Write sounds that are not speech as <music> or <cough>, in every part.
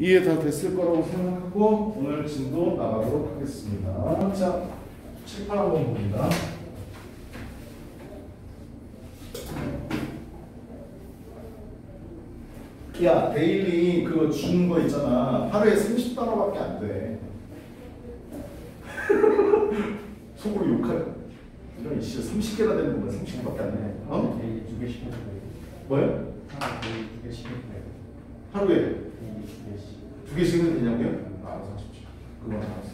이해 다 됐을 거라고 생각하고 오늘 진도 나가도록 하겠습니다. 자, 칠판 한번 봅니다. 야, daily 그거 주는 거 있잖아. 하루에 30단어밖에 안 돼. <laughs> 속으로 욕할. 이런 진짜 30개나 되는 거야. 30개밖에 안 돼. 어? daily 두 개씩 해도 돼요. 뭐요? 하나 데일리 두 개씩 해도 돼요. 하루에 두 개씩. 두 개씩은 되냐고요? 알아서 하십시오. 그건 알았어.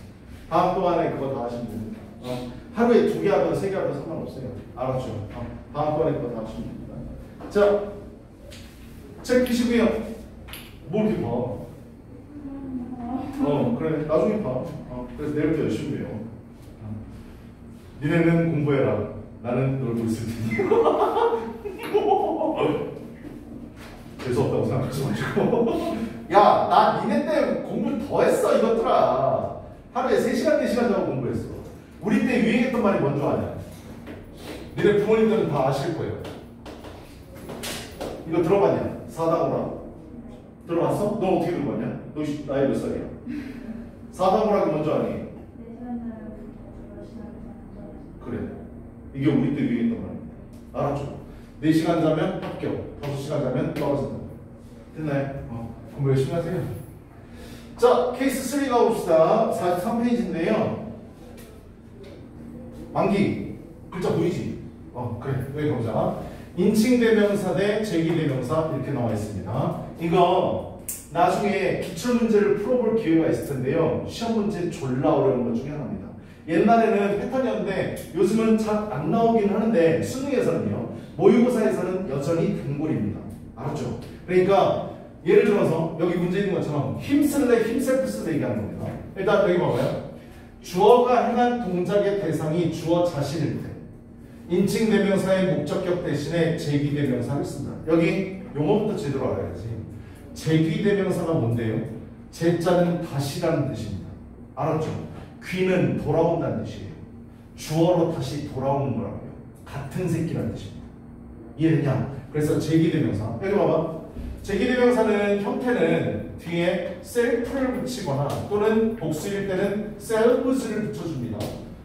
다음 동안에 그거 다 하시면 됩니다. 어, 하루에 두 개 하든 세개 하든 상관없어요. 알았죠? 어, 다음 번에 그거 다 하시면 됩니다. 자, 책 피시고요. 뭘 이렇게 봐? 어, 그래. 나중에 봐. 어, 그래서 내일부터 열심히 해요. 어. 니네는 공부해라. 나는 놀고 있을 테니. <laughs> 재수없다고 생각하지 마시고. 야, 나 니네 때 공부 더 했어, 이것들아. 하루에 3시간, 4시간 자고 공부했어. 우리 때 유행했던 말이 뭔 줄 아냐? 니네 부모님들은 다 아실 거예요. 이거 들어봤냐? 사다구라. 들어봤어? 너 어떻게 들어봤냐? 너 시- 나이 몇 살이야? 사다구라가 뭔지 아니? 그래. 이게 우리 때 유행했던 말입니다. 알았죠? 4시간 자면 합격, 5시간 자면 떨어진다. 됐나요? 어, 공부 열심히 하세요. 자, 케이스 3 가봅시다. 43페이지인데요. 만기. 글자 보이지? 어, 그래. 여기 가보자. 인칭대명사 대 제기대명사 이렇게 나와 있습니다. 이거 나중에 기출문제를 풀어볼 기회가 있을 텐데요. 시험 문제 졸라 어려운 것 중에 하나입니다. 옛날에는 패턴이었는데 요즘은 잘 안 나오긴 하는데 수능에서는요. 모의고사에서는 여전히 단골입니다. 알았죠? 그러니까 예를 들어서 여기 문제 있는 것처럼 힘쓸래 힘셀 쓸래 얘기하는 겁니다. 일단 여기 봐봐요. 주어가 행한 동작의 대상이 주어 자신일 때 인칭 대명사의 목적격 대신에 제기 대명사를 쓴다. 여기 용어부터 제대로 알아야지. 제기 대명사가 뭔데요? 제자는 다시라는 뜻입니다. 알았죠? 귀는 돌아온다는 뜻이에요. 주어로 다시 돌아오는 거라고요. 같은 새끼라는 뜻입니다. 이해되냐? 그래서 제기 대명사. 여기 봐봐. 제기대명사는 형태는 뒤에 셀프를 붙이거나 또는 복수일 때는 셀브즈를 붙여줍니다.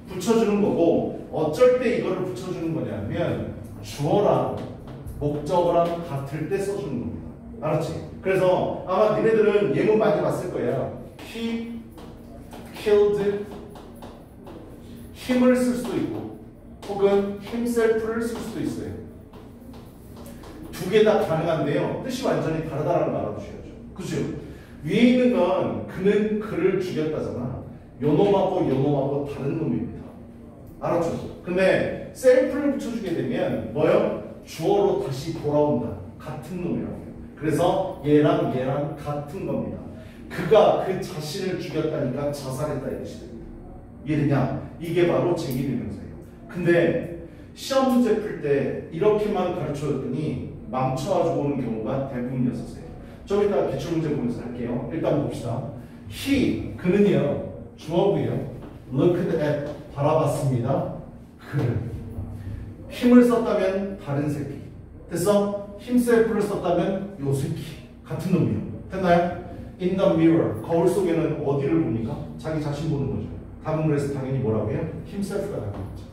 붙여주는 거고 어쩔 때 이거를 붙여주는 거냐면 주어랑 목적어랑 같을 때 써주는 겁니다. 알았지? 그래서 아마 니네들은 예문 많이 봤을 거야. He killed 힘을 쓸 수도 있고 혹은 himself를 쓸 수도 있어요. 두 개 다 가능한데요. 뜻이 완전히 다르다라는 걸 알아두셔야죠. 그죠? 위에 있는 건 그는 그를 죽였다잖아. 요놈하고 요놈하고 다른 놈입니다. 알았죠? 근데 셀프를 붙여주게 되면 뭐요? 주어로 다시 돌아온다. 같은 놈이라고요. 그래서 얘랑 얘랑 같은 겁니다. 그가 그 자신을 죽였다니까 자살했다 이 뜻이 됩니다. 이해되냐? 이게 바로 제기대명사예요. 근데 시험 문제 풀 때 이렇게만 가르쳐줬더니 망쳐가지고 오는 경우가 대부분이었었어요. 좀 이따 기출문제 보면서 할게요. 일단 봅시다. he, 그는요, 주어고요. looked at, 바라봤습니다. 그를. 힘을 썼다면 다른 새끼. 됐어? 힘셀프를 썼다면 요 새끼. 같은 놈이요. 됐나요? in the mirror. 거울 속에는 어디를 봅니까? 자기 자신 보는 거죠. 답은 그래서 당연히 뭐라고 해요? 힘셀프가 나오겠죠.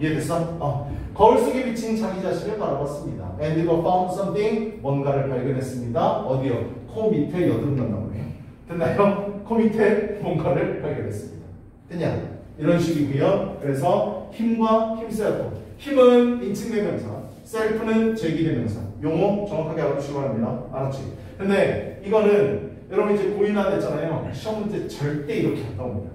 이해됐어? 어. 거울 속에 비친 자기 자신을 바라봤습니다. And he found something. 뭔가를 발견했습니다. 어디요? 코 밑에 여드름 난다고 해요. 됐나요? 코 밑에 뭔가를 발견했습니다. 됐냐? 이런 식이고요. 그래서 힘과 힘셀프. 힘은 인칭대명사, 셀프는 제기대명사. 용어 정확하게 알아두시기 바랍니다. 알았지? 근데 이거는 여러분 이제 고1 안 했잖아요. 시험 문제 절대 이렇게 안 나옵니다.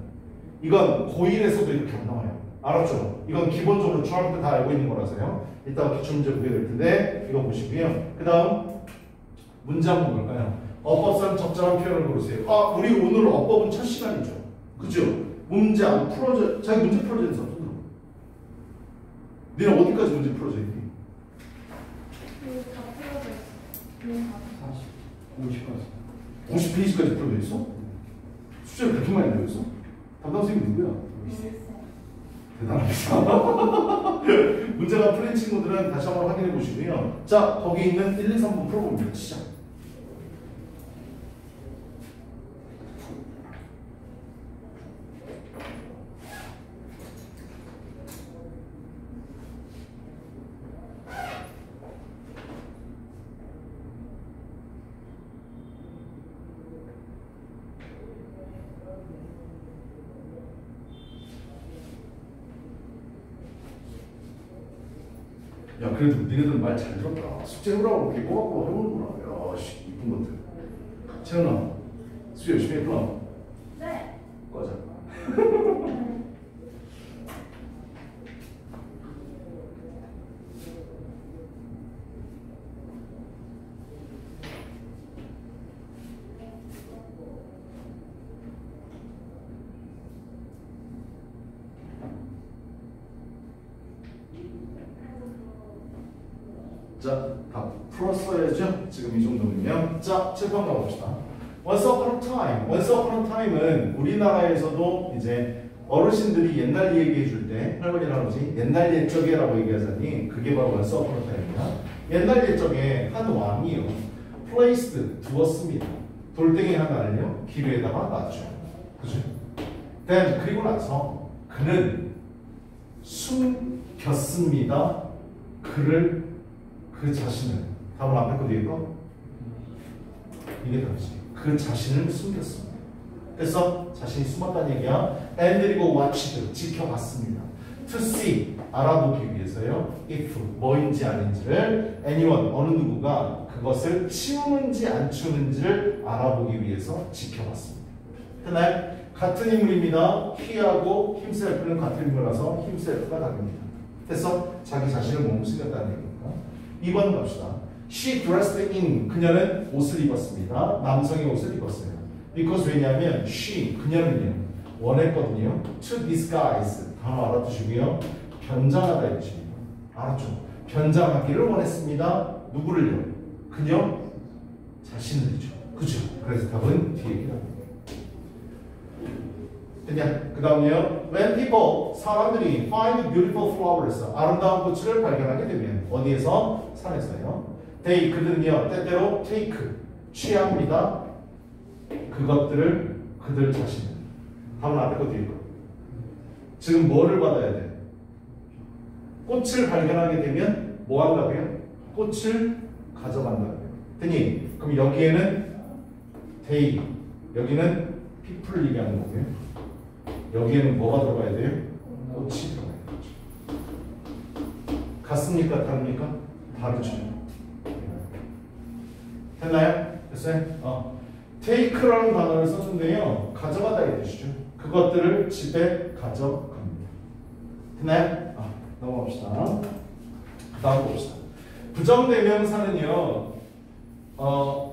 이건 고1에서도 이렇게 안 나와요. 알았죠? 이건 기본적으로 중학교 때 다 알고 있는 거라서요. 이따가 기출문제 보게 될 텐데 이거 보시고요. 그 다음 문제 볼까요? 어법상 적절한 표현을 고르세요. 아, 우리 오늘 어법은 첫 시간이죠. 그죠? 문제 안 풀어져, 자기 문제 풀어져 손들어. 니는 어디까지 문제 풀어져 있니? 40, 50까지. 50페이지까지 풀어져 있어? 수제를 그렇게 많이 내고 있어? 담당 선생님 누구야? 대단합니다. <laughs> 문제가 풀린 친구들은 다시 한번 확인해 보시고요. 자, 거기 있는 1, 2, 3번 풀어봅니다. 시작. 야 니네들 말 잘 들었다. 숙제 해보라고 이렇게 꼬박꼬박 해보는구나. 야 씨 이쁜 것들. 채연아 수요 열심히 했구나. 네. 꺼져. <laughs> 자, 다 풀었어야죠? 지금 이 정도면요. 자, 7번 가봅시다. Once upon a time. Once upon a time은 우리나라에서도 이제 어르신들이 옛날 얘기해 줄 때, 할머니랑 할아버지, 옛날 옛적에라고 얘기하자니, 그게 바로 once upon a time이야. 옛날 옛적에 한 왕이요. placed, 두었습니다. 돌덩이 하나를요, 길 위에다가 놨죠. 그죠? then, 그리고 나서 그는 숨겼습니다. 그를 그 자신을 답을 앞에 거 뒤에 거? 이게 답이지. 그 자신을 숨겼습니다. 그래서 자신이 숨었다는 얘기야. and 그리고 watched 지켜봤습니다. To see 알아보기 위해서요. if 뭐인지 아닌지를 anyone 어느 누구가 그것을 치우는지 안 치우는지를 알아보기 위해서 지켜봤습니다. 그날 같은 인물입니다. he하고 himself는 같은 인물이라서 himself가 답입니다. 그래서 자기 자신을 몸 숨겼다는 얘기입니다 2번 갑시다. She dressed in 그녀는 옷을 입었습니다. 남성의 옷을 입었어요. Because 왜냐하면 she 그녀는요 원했거든요. To disguise 단어 알아두시고요. 변장하다 이것입니다. 알았죠? 변장하기를 원했습니다. 누구를요? 그녀 자신을이죠. 그죠? 그래서 답은 뒤에 있답니다. 됐냐? 그 다음에요. When people, 사람들이 find beautiful flowers, 아름다운 꽃을 발견하게 되면 어디에서? 산에서요. They, 그들은요, 때때로 take, 취합니다. 그것들을 그들 자신. 다음 앞에 거 뒤에 거. 지금 뭐를 받아야 돼? 꽃을 발견하게 되면 뭐 한다고요? 꽃을 가져간다고요. 됐니? 그럼 여기에는 they, 여기는 people 얘기하는 거고요. 여기에는 뭐가 들어가야 돼요? 꽃이 들어가야 되죠. 같습니까? 다릅니까? 다르죠. 됐나요? 됐어요? 어. take라는 단어를 썼는데요. 가져가다 이 뜻이죠. 그것들을 집에 가져갑니다. 됐나요? 아, 넘어갑시다. 다음 봅시다. 부정대명사는요. 어,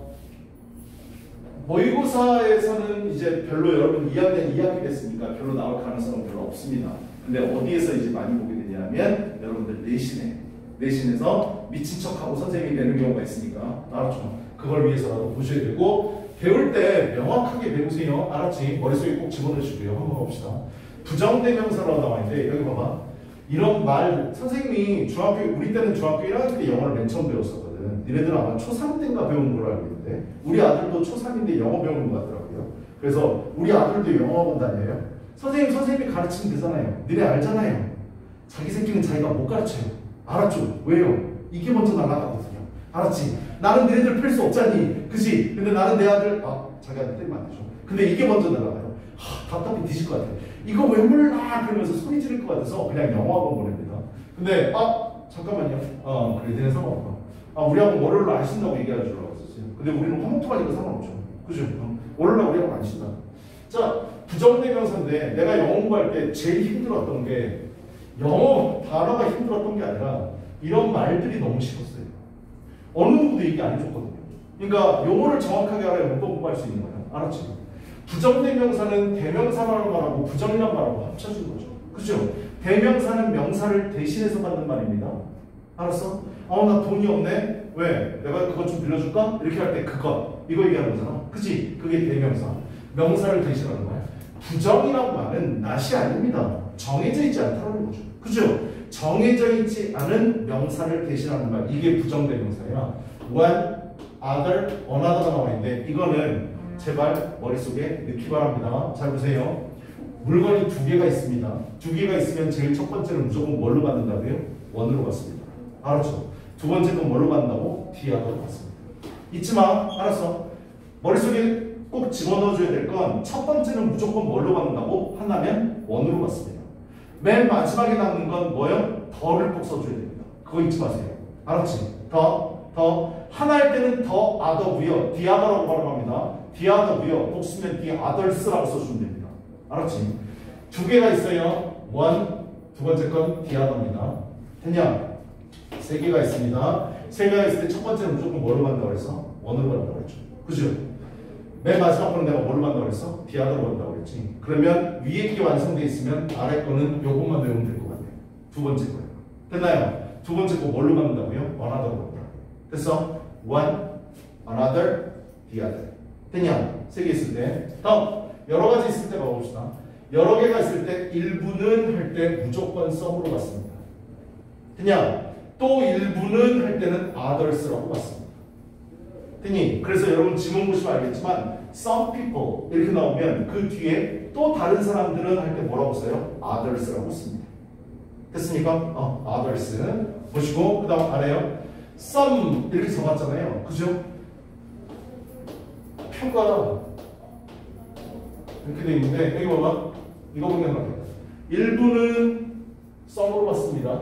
모의고사에서는 이제 별로 여러분 2학년 2학기 됐으니까 별로 나올 가능성은 별로 없습니다. 근데 어디에서 이제 많이 보게 되냐면 여러분들 내신에 내신에서 미친 척하고 선생님이 되는 경우가 있으니까 알았죠? 그걸 위해서라도 보셔야 되고 배울 때 명확하게 배우세요. 알았지? 머릿속에 꼭 집어넣으시고요. 한번 봅시다. 부정대명사라고 나와 있는데 여기 봐봐. 이런 말 선생님이 중학교 우리 때는 중학교 1학년 때 영어를 맨 처음 배웠었 거든. 니네들 아마 초3 때인가 배운 걸로 알고 있는데 우리 아들도 초3인데 영어 배우는 것 같더라고요. 그래서 우리 아들도 영어 학원 다녀요. 선생님 선생님이 가르치면 되잖아요. 니네 알잖아요. 자기 새끼는 자기가 못 가르쳐요. 알았죠? 왜요? 이게 먼저 날아가거든요. 알았지? 나는 니네들 필 수 없잖니. 그지? 근데 나는 내 아들 아 자기한테 때리면 안 되죠. 근데 이게 먼저 날아가요. 하, 답답해 뒤질 것 같아. 이거 왜 몰라? 그러면서 소리 지를 것 같아서 그냥 영어학원 보냅니다. 근데 아 잠깐만요. 어 그래 니네 상관없어. 아 우리 학원 월요일로 안 쉰다고 얘기할 줄 알았었어요. 근데 우리는 화목토가니까 상관없죠. 그죠? 어, 월요일날 우리 학원 안 쉰다. 자 부정대명사인데 내가 영어 공부할 때 제일 힘들었던 게 영어 단어가 힘들었던 게 아니라 이런 말들이 너무 싫었어요. 어느 누구도 얘기 안 해줬거든요. 그러니까 용어를 정확하게 알아야 문법 공부할 수 있는 거야. 알았지? 부정대명사는 대명사라는 말하고 부정이란 말하고 합쳐진 거죠. 그죠? 대명사는 명사를 대신해서 받는 말입니다. 알았어? 어, 나 돈이 없네? 왜? 내가 그것 좀 빌려줄까? 이렇게 할 때 그것. 이거 얘기하는 거잖아. 그치? 그게 대명사. 명사를 대신하는 거야. 부정이란 말은 낫이 아닙니다. 정해져 있지 않다는 거죠. 그죠? 정해져 있지 않은 명사를 대신하는 말. 이게 부정대명사야. one, other, another가 나와 있는데 이거는 제발 머릿속에 넣기 바랍니다. 잘 보세요. 물건이 두 개가 있습니다. 두 개가 있으면 제일 첫 번째는 무조건 뭘로 받는다고요? 원으로 받습니다. 알았죠? 두 번째는 뭘로 받는다고? D하고 받습니다. 잊지 마. 알았어. 머릿속에 꼭 집어넣어줘야 될 건 첫 번째는 무조건 뭘로 받는다고? 하나면 원으로 받습니다. 맨 마지막에 남는 건 뭐요? 더를 꼭 써줘야 됩니다. 그거 잊지 마세요. 알았지? 더, 더. 하나일 때는 더 other고요. the other라고 발음합니다. the other고요. 복수면 others라고 써주면 됩니다. 알았지? 두 개가 있어요. one, 두 번째 건 other입니다. 됐냐? 세 개가 있습니다. 세 개가 있을 때 첫 번째는 무조건 뭘로 간다고 그랬어? 원으로 간다고 그랬죠. 그죠? 맨 마지막 거는 내가 뭘로 간다고 그랬어? 디아드로 간다고 그랬지. 그러면 위에 게 완성돼 있으면 아래 거는 요것만 외우면 될 것 같아요. 두 번째 거예요. 됐나요? 두 번째 거 뭘로 간다고요? another로 간다. 됐어? one, another, the other. 됐냐? 세 개 있을 때. 다음, 여러 가지 있을 때 봐봅시다. 여러 개가 있을 때 일부는 할 때 무조건 썸으로 갔습니다. 됐냐? 또 일부는 할 때는 others라고 봤습니다. 됐니? 그래서 여러분 지문 보시면 알겠지만 some people 이렇게 나오면 그 뒤에 또 다른 사람들은 할 때 뭐라고 써요? others라고 씁니다. 됐습니까? 어, others 보시고 그 다음 아래요. some 이렇게 적었잖아요. 그죠? 표가 이렇게 돼 있는데 여기 봐봐. 이거 보면. 일부는 some으로 봤습니다.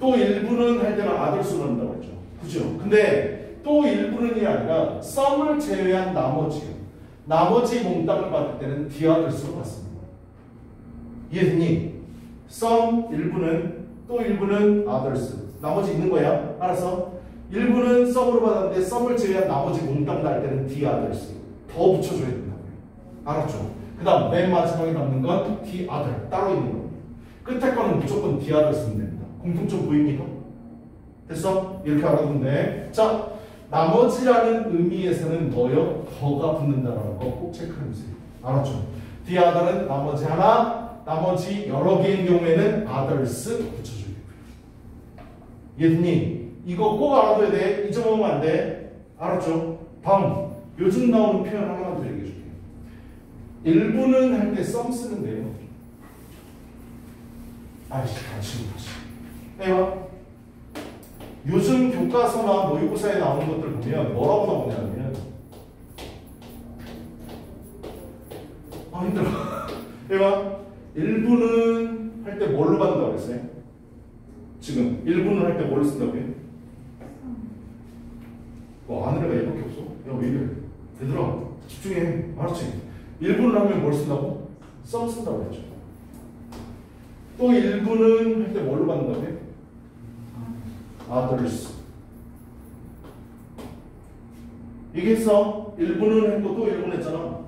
또 일부는 할 때는 others로 한다고 했죠. 그죠? 근데 또 일부는이 아니라 some을 제외한 나머지요. 나머지 몽땅을 받을 때는 the others로 봤습니다. 이해됐니? some 일부는 또 일부는 others 나머지 있는 거야 알아서 일부는 some으로 받았는데 some을 제외한 나머지 몽땅 날 때는 others 더 붙여줘야 된다고요 알았죠? 그 다음 맨 마지막에 남는 건 other 따로 있는 겁니다 끝에 거는 무조건 됩니다 공통점 보입니까? 됐어? 이렇게 알아두면 돼 자 나머지라는 의미에서는 뭐요? 더가 붙는다는 거 꼭 체크해주세요 알았죠? other는 나머지 하나 나머지 여러 개인 경우에는 others 돼요. 이해됐니? 이거 꼭 알아둬야 돼. 잊어먹으면 안 돼. 알았죠? 다음. 요즘 나오는 표현 하나만 더 얘기해 줄게요. 일부는 할 때 썸 쓰는데요. 아이씨, 다시 다시. 해봐. 요즘 교과서나 모의고사에 나오는 것들 보면 뭐라고 나오냐면 아 힘들어. <laughs> 해봐. 일부는 할 때 뭘로 받는다고 그랬어요? 지금 일부는 할 때 뭘로 쓴다고요? 뭐 아는 애가 얘밖에 없어. 야 왜 이래? 얘들아 집중해. 알았지? 일부는 하면 뭘 쓴다고? 썸 쓴다고 했죠. 또 일부는 할 때 뭘로 받는다고요? Others. 이게 써. 일부는 했고 또 일부는 했잖아.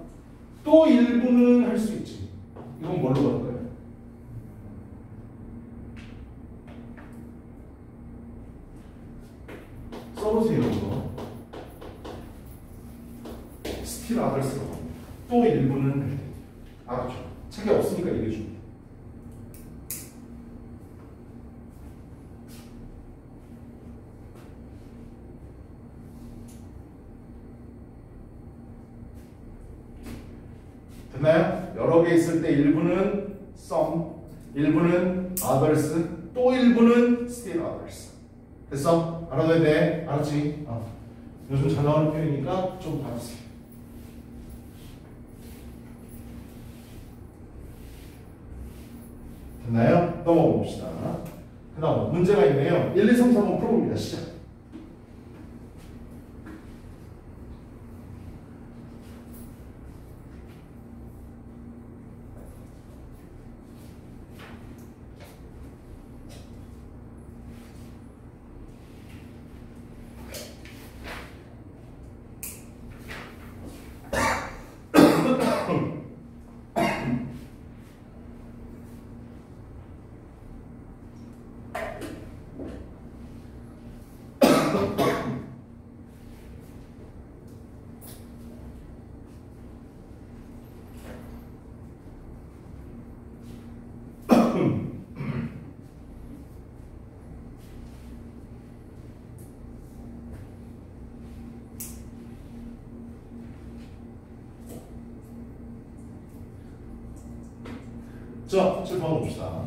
또 일부는 할 수 있지. 이건 뭘로 갈까요? 써보세요, 이거. 스틸 합니다. 또 일부는 알았죠? 책에 없으니까 얘기해 줍니다. 됐나요? 여러 개 있을 때 일부는 some, 일부는 others, 또 일부는 still others. 됐어? 알아둬야 돼. 알았지? 어. 요즘 잘 나오는 표현이니까 좀 봐주세요. 됐나요? 넘어가 봅시다. 그 다음 문제가 있네요. 1, 2, 3, 4번 풀어봅니다. 시작. 자, 질문 봅시다.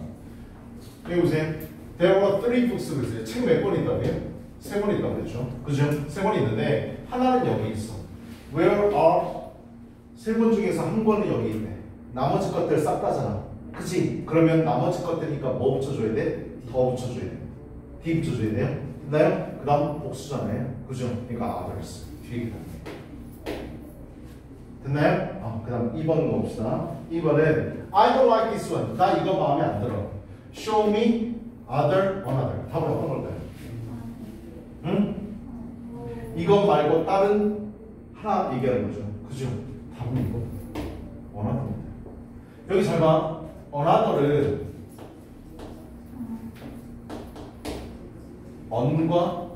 여기 보세요. There were three books 그랬어요. 책 몇 권 있다고요? 세 권 있다고 그랬죠. 그죠? 세 권 있는데 하나는 여기 있어. Where are 세 권 중에서 한 권은 여기 있네. 나머지 것들 싹 다잖아. 그치? 그러면 나머지 것들이니까 뭐 붙여줘야 돼? 더 붙여줘야 돼. D 붙여줘야 돼요. 됐나요? 그 다음 복수잖아요. 그죠? 그러니까 others. 뒤에 기다 됐나요? 아, 그 다음 2번 봅시다. 2번은 I don't like this one. 나 이거 마음에 안 들어. Show me other, another. 답은 어떤 걸까요? 응? 이거 말고 다른 하나 얘기하는 거죠. 그죠? 답은 이거. another입니다. 여기 잘 봐. another는 on과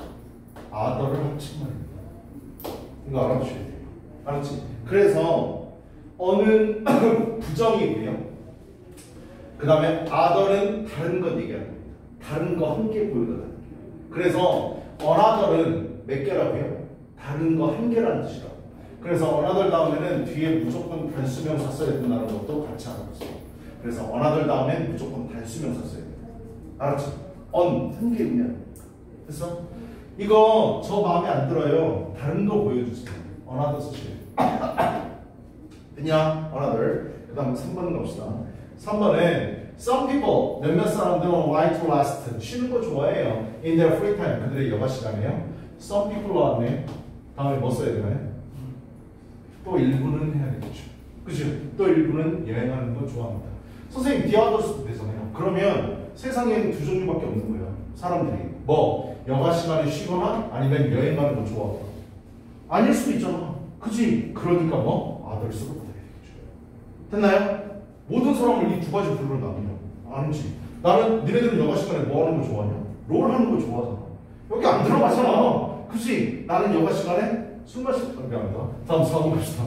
other를 합친 말입니다. 이거 알아두셔야 돼요. 알았지? 그래서 어는 부정이고요. 그 다음에 other는 다른 것 얘기하는 겁니다. 다른 거 한 개 보여달라는 게. 그래서 another는 몇 개라고요? 다른 거 한 개라는 뜻이라고. 그래서 another 다음에는 뒤에 무조건 단수명사 써야 된다는 것도 같이 알아보세요. 그래서 another 다음엔 무조건 단수명사 써야 돼요. 알았지? on 한개 의미하는 됐어? 이거 저 마음에 안 들어요. 다른 거 보여주세요. another 쓰세요. 됐냐? another. 그 다음 3번 갑시다. 3번에 some people, 몇몇 사람들은 like to last, 쉬는 거 좋아해요. in their free time, 그들의 여가 시간에요. some people 왔네. 다음에 뭐 써야 되나요? 또 일부는 해야 되겠죠. 그죠? 또 일부는 여행하는 거 좋아합니다. 선생님, 디아더스도 되잖아요. 그러면 세상에는 두 종류밖에 없는 거예요. 사람들이. 뭐, 여가 시간에 쉬거나 아니면 여행 가는 거 좋아하고. 아닐 수도 있잖아. 그지? 그러니까 뭐, 아들스로 보내야 되겠죠. 됐나요? 모든 사람을 이 두 가지 분류로 나누냐? 아니지. 나는, 니네들은 여가 시간에 뭐 하는 거 좋아하냐? 롤 하는 거 좋아하잖아. 여기 안 들어가잖아. 그지? 나는 여가 시간에 술 마시, 아, 미안합니다. 다음 4번 갑시다.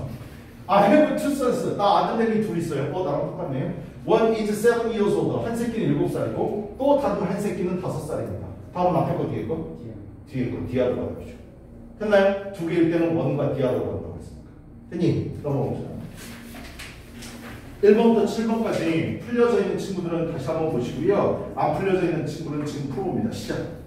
I have two sons. 나 아들내미 둘 있어요. 어, 나랑 똑같네요. One is seven years old. 한 새끼는 일곱 살이고 또 다른 한 새끼는 다섯 살입니다. 다음 앞에 거 뒤에 거? 뒤에 거 디아로 가십시 오. 됐나요? 두 개일 때는 원과 디아로 간다고 했습니다. 됐니? 넘어봅시다. 1번부터 7번까지 풀려져 있는 친구들은 다시 한번 보시고요. 안 풀려져 있는 친구는 지금 풀어봅니다. 시작.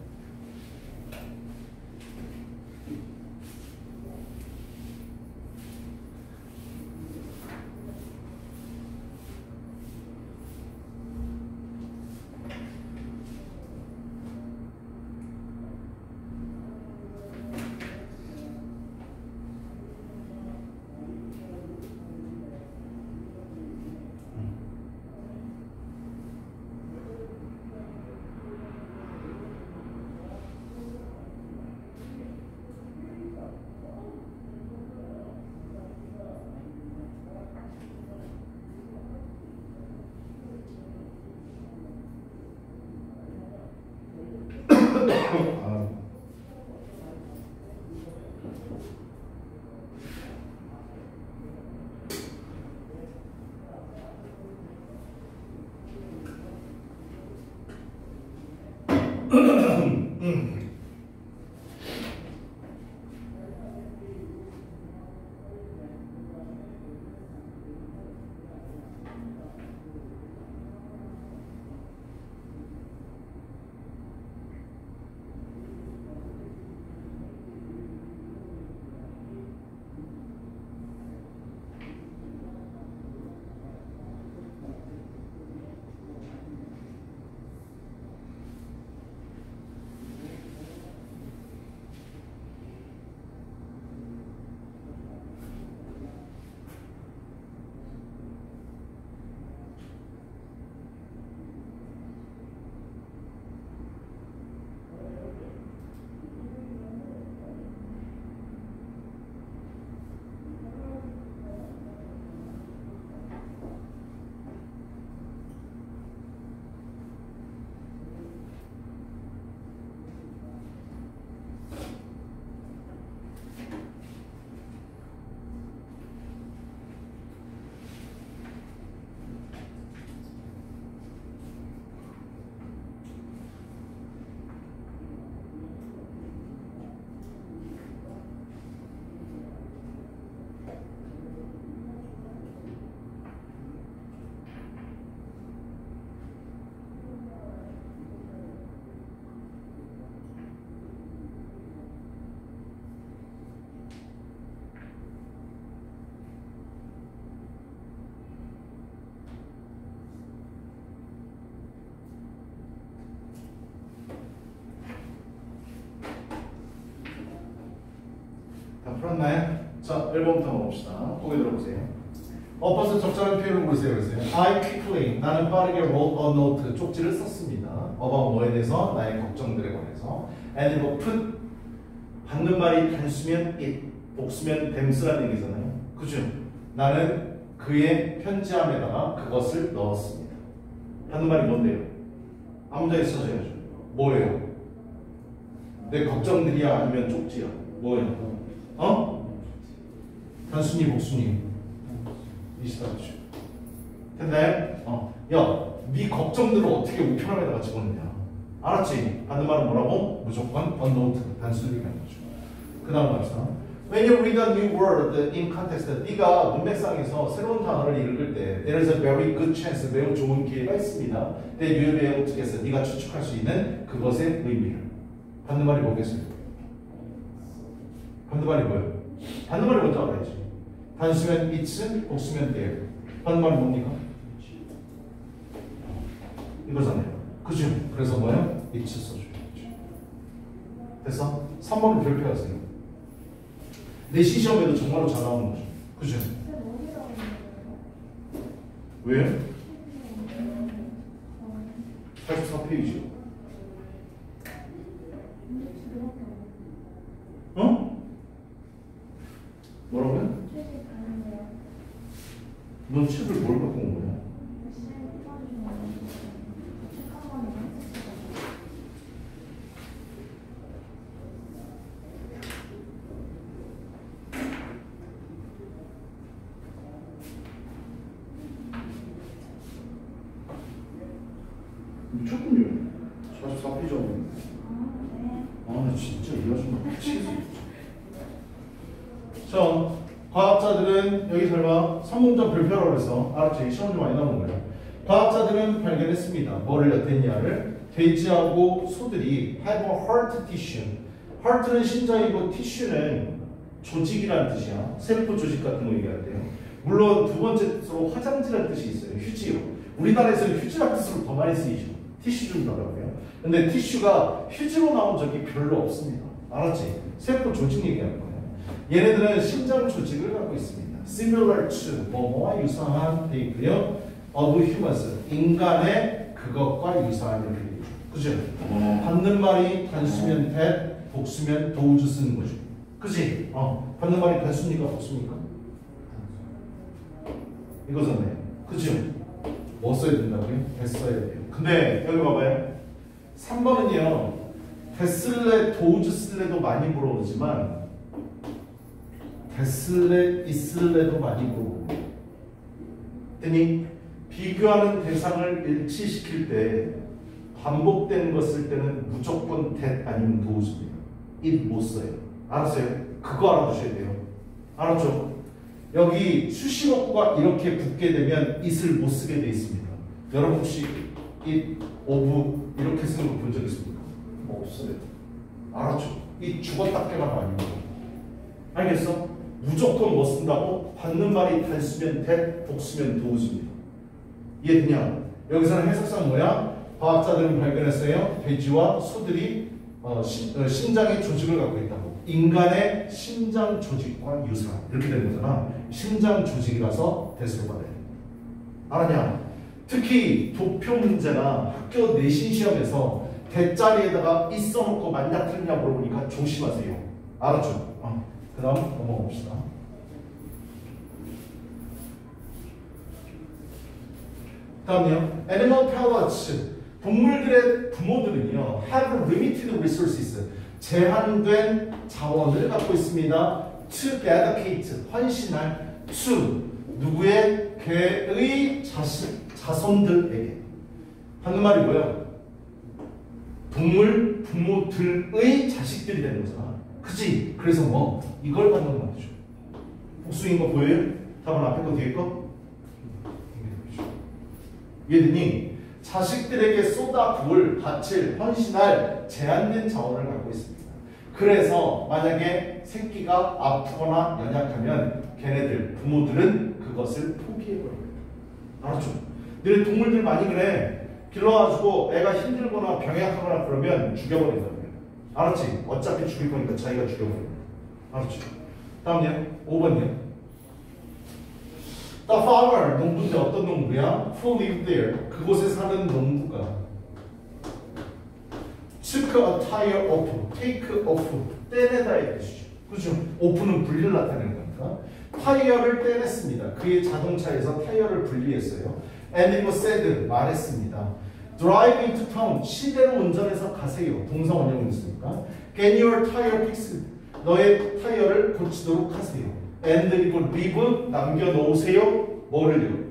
자, 1번부터 먹읍시다. 고개 들어보세요. 엎어서 적절한 표현을 고르세요. 그러세요. I quickly, 나는 빠르게 wrote a note, 쪽지를 썼습니다. about 뭐에 대해서? 나의 걱정들에 관해서. and 받는 말이 단수면 it, 복수면 thems라는 얘기잖아요. 그죠? 나는 그의 편지함에다가 그것을 넣었습니다. 받는 말이 뭔데요? 아무 데나 써줘야죠. 뭐예요? 내 걱정들이야 아니면 쪽지야? 뭐예요? 어? 단순히 복순이 이시다죠. 됐나요? 어. 야, 네 걱정들을 어떻게 우편함에다가 집어넣냐? 알았지? 하는 말은 뭐라고? 무조건 언노트 단순히 하는 거죠. 그 다음 갑시다. When you read a new word in context, 네가 문맥상에서 새로운 단어를 읽을 때 there is a very good chance, 매우 좋은 기회가 있습니다. that you will be able to guess, 네가 추측할 수 있는 그것의 의미를. 받는 말이 뭐겠어요? 받는 말이 뭐예요? 받는 말이 먼저 알아야지. 단수면 it's, 복수면 there. 받는 말이 뭡니까? 이거잖아요. 그죠? 그래서 뭐예요? it's 써줘야죠. 됐어? 3번을 별표하세요. 내시 시험에도 정말로 잘 나오는 거죠. 그죠? 왜요? 84페이지요. 어? 뭐라고요? 넌 책을 뭘 갖고 온 거야? 미쳤군요. 44페이지 아, 나 진짜 이 아줌마 미치겠어. 자, 과학자들은 여기 잘 봐. 선문점 별표라고 그래서 알았지? 시험 좀 많이 나오는 거야. 과학자들은 발견했습니다. 뭐를 엿댔냐를 돼지하고 소들이 have a heart tissue. heart는 심장이고 tissue는 조직이라는 뜻이야. 세포 조직 같은 거 얘기할 때요. 물론 두 번째로 화장지라는 뜻이 있어요. 휴지요. 우리나라에서는 휴지라는 뜻으로 더 많이 쓰이죠. 티슈 좀 나라고요. 근데 티슈가 휴지로 나온 적이 별로 없습니다. 알았지? 세포 조직 얘기하는 거예요. 얘네들은 심장 조직을 갖고 있습니다. Similar to 뭐뭐와 유사한 돼 있고요. of humans 인간의 그것과 유사한 이렇게 되죠. 그죠? 받는 말이 단수면 that, 복수면 도우즈 쓰는 거죠. 그지? 어. 받는 말이 단수니까 복수니까? 이거잖아요. 그죠? 뭐 써야 된다고요? 대 써야 돼요. 근데 여기 봐봐요. 3번은요. 데슬레, 도우즈 쓸레도 많이 물어보지만 이슬레도 많이 물어보고 했더니 비교하는 대상을 일치시킬 때거쓸 때는 무조건 that 아니면 does입니다. it 못 써요. 알았어요? 그거 알아두셔야 돼요. 알았죠? 여기 수식어구가 이렇게 붙게 되면 it을 못 쓰게 돼 있습니다. 여러분 혹시 it, of 이렇게 쓰는 거 본 적 있습니까? 없어요. 알았죠? 이 죽었다 깨가 아닙니다. 알겠어? 무조건 뭐 쓴다고? 받는 말이 단수면 that, 복수면 does입니다. 이해되냐? 여기서는 해석상 뭐야? 과학자들은 발견했어요. 돼지와 소들이 어, 시, 어, 심장의 조직을 갖고 있다고. 인간의 심장 조직과 유사한 이렇게 되는 거잖아. 심장 조직이라서 대수로 받아야 돼. 알았냐? 특히 도표 문제나 학교 내신 시험에서 대자리에다가 있어놓고 만약 틀리냐 물어보니까 조심하세요. 알았죠? 어. 그 다음 넘어가 봅시다. 다음이요. Animal parents. 동물들의 부모들은요. have limited resources. 제한된 자원을 갖고 있습니다. to dedicate. 헌신할 to. 누구의 개의 자식, 자손들에게. 하는 말이 뭐야? 동물 부모들의 자식들이 되는 거잖아. 그치? 그래서 뭐 이걸 받는 말이죠. 복수인 거 보여요? 답은 앞에 거 뒤에 거? 이해되니? 자식들에게 쏟아 부을, 바칠, 헌신할 제한된 자원을 갖고 있습니다. 그래서 만약에 새끼가 아프거나 연약하면 걔네들, 부모들은 그것을 포기해버립니다. 알았죠? 너네 동물들 많이 그래. 길러가지고 애가 힘들거나 병약하거나 그러면 죽여버린다고요. 알았지? 어차피 죽일 거니까 자기가 죽여버린다. 알았지? 다음요. 5번요. The farmer, 농부인데 어떤 농부야? Who lived there? 그곳에 사는 농부가 took a tire off, take off, 떼내다의 뜻이죠. 그죠? off는 분리를 나타내는 거니까. 타이어를 떼냈습니다. 그의 자동차에서 타이어를 분리했어요. And it was said, 말했습니다. Drive into town, 시대로 운전해서 가세요. 동사 원형이 있으니까. Get your tire fixed. 너의 타이어를 고치도록 하세요. And 그리고 leave, 남겨놓으세요. 뭐를요?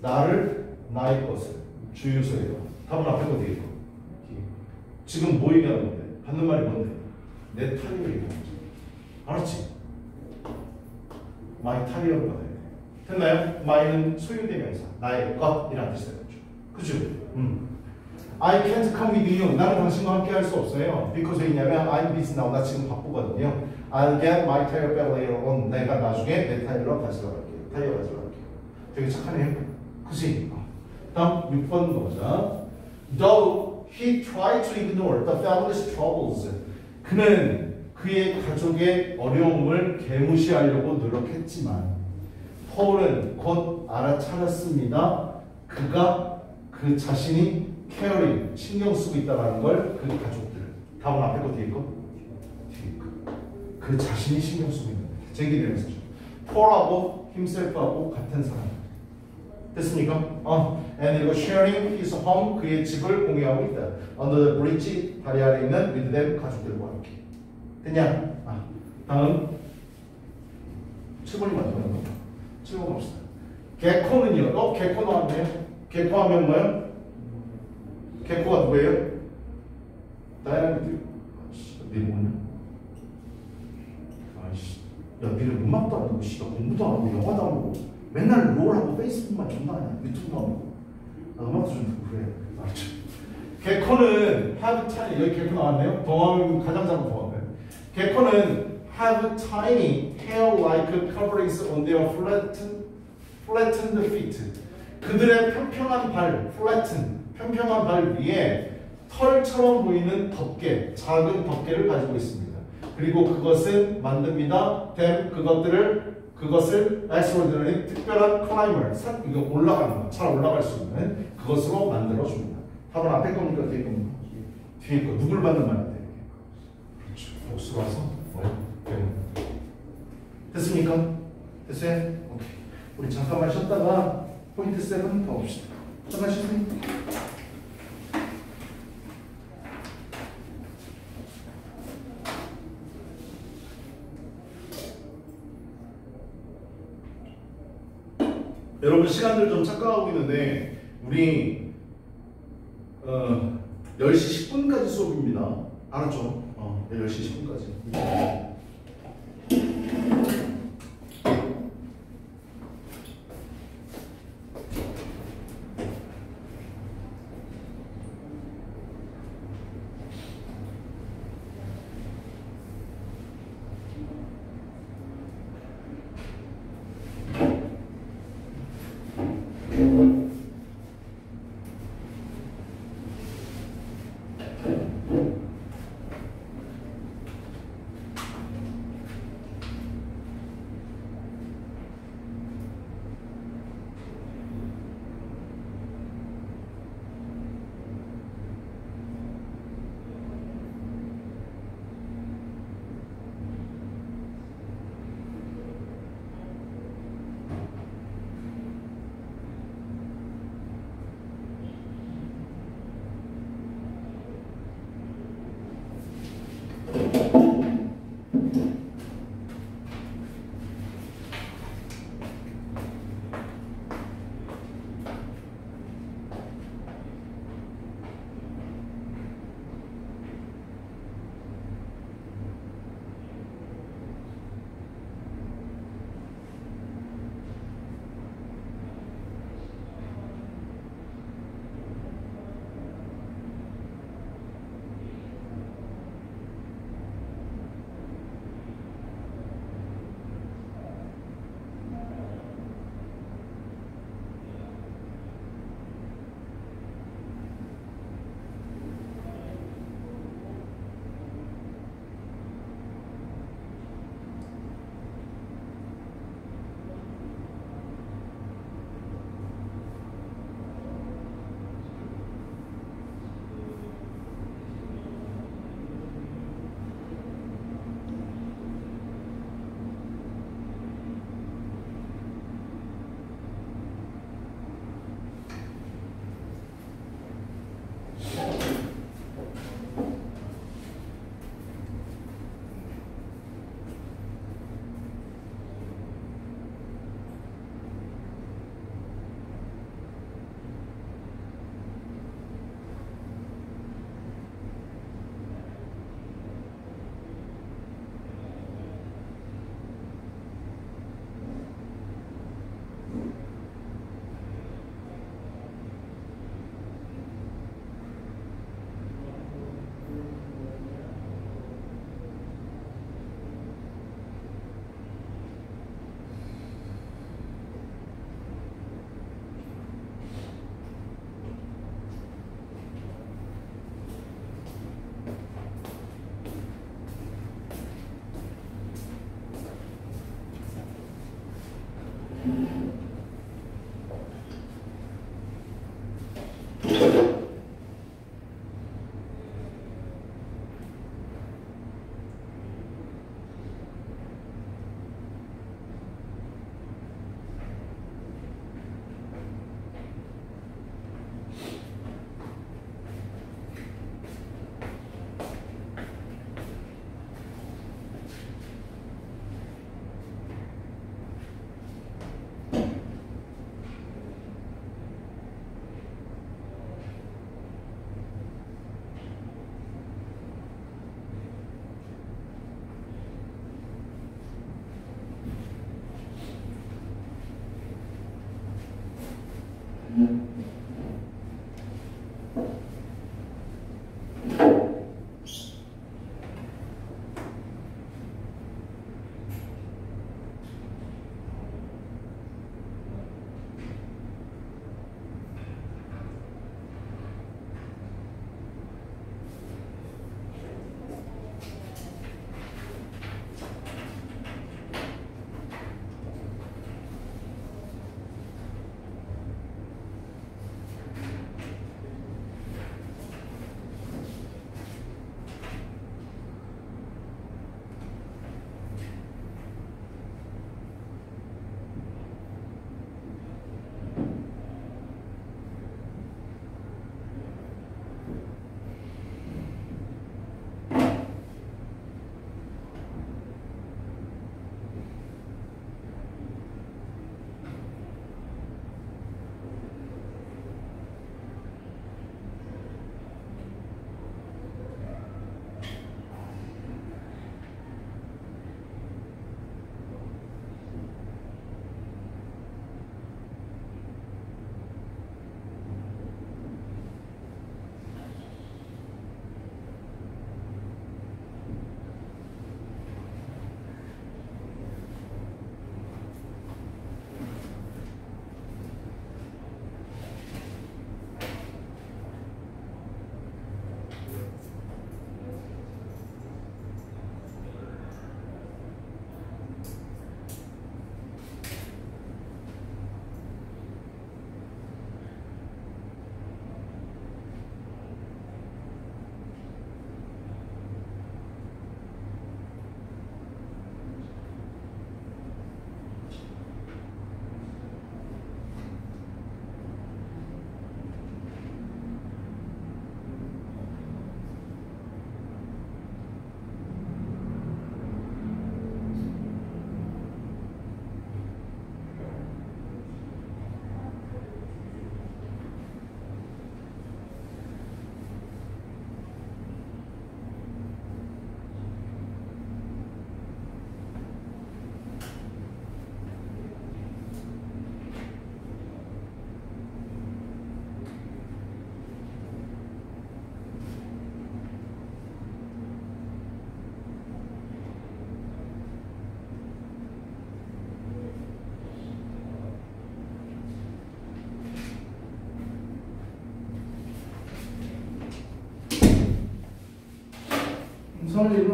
나를, 나의 것을. 주유소예요. 답은 앞에 거 뒤에 거. 지금 뭐 얘기하는 건데? 받는 말이 뭔데? 내 타이어 얘기하는 거지. 알았지? my tire를 받아야 돼. 됐나요? mine은 소유대명사. 나의 것이라는 뜻이 되죠. 그죠? 음. I can't come with you. 나는 당신과 함께 할 수 없어요. because 왜냐면 I'm busy now. 나 지금 바쁘거든요. I'll get my tire back later on. 내가 나중에 내 타이어로 가지러 갈게요. 타이어 가지러 갈게요. 되게 착하네요. 그지? 어. 다음 6번 보자. Though he tried to ignore the family's troubles. 그는 그의 가족의 어려움을 개무시하려고 노력했지만 폴은 곧 알아차렸습니다. 그가 그 자신이 caring, 신경 쓰고 있다는 걸 그 가족들. 다음 앞에 거 뒤에 거? 뒤에 거. 그 자신이 신경 쓰고 있는 거예요. 제기되면서죠. 폴하고 힘셀프하고 같은 사람. 됐습니까? 어. And 이거 sharing his home 그의 집을 공유하고 있다. Under the bridge 다리 아래 있는 with them 가족들과 함께. 됐냐? 아, 다음 7번이 맞는 거. 7번 봅시다. 개코는요. 어, 개코 나왔네요. 개코 하면 뭐예요? 개코가 누구예요? 다이나믹 아씨, 니네 뭐냐? 아이씨, 야, 니네 음악도 안 하고, 씨가 공부도 안 하고, 영화도 안 하고, 맨날 롤하고 페이스북만 존나 하냐? 유튜브도 안 하고. 나 음악도 좀 듣고 그래. 알았죠? gecko는 have tiny, 여기 gecko 나왔네요. 동화면 가장 작은 동화면. gecko는 have tiny hair-like coverings on their flattened, flattened feet. 그들의 평평한 발, flatten, 평평한 발 위에 털처럼 보이는 덮개, 작은 덮개를 가지고 있습니다. 그리고 그것은 만듭니다. them, 그것들을 그것을 extraordinary 특별한 클라이머, 산 이거 올라가는 거, 잘 올라갈 수 있는 그것으로 만들어 줍니다. 답은 앞에 겁니까 뒤에 겁니까? 뒤에 거 누굴 받는 말인데? 그렇죠. 복수 와서? 배우는 거. 됐습니까? 됐어요? 오케이. 우리 잠깐만 쉬었다가 포인트 7더 봅시다. 잠깐 쉬세요. 여러분 시간들 좀 착각하고 있는데 우리 어, 10시 10분까지 수업입니다. 알았죠? 어, 네, 10시 10분까지.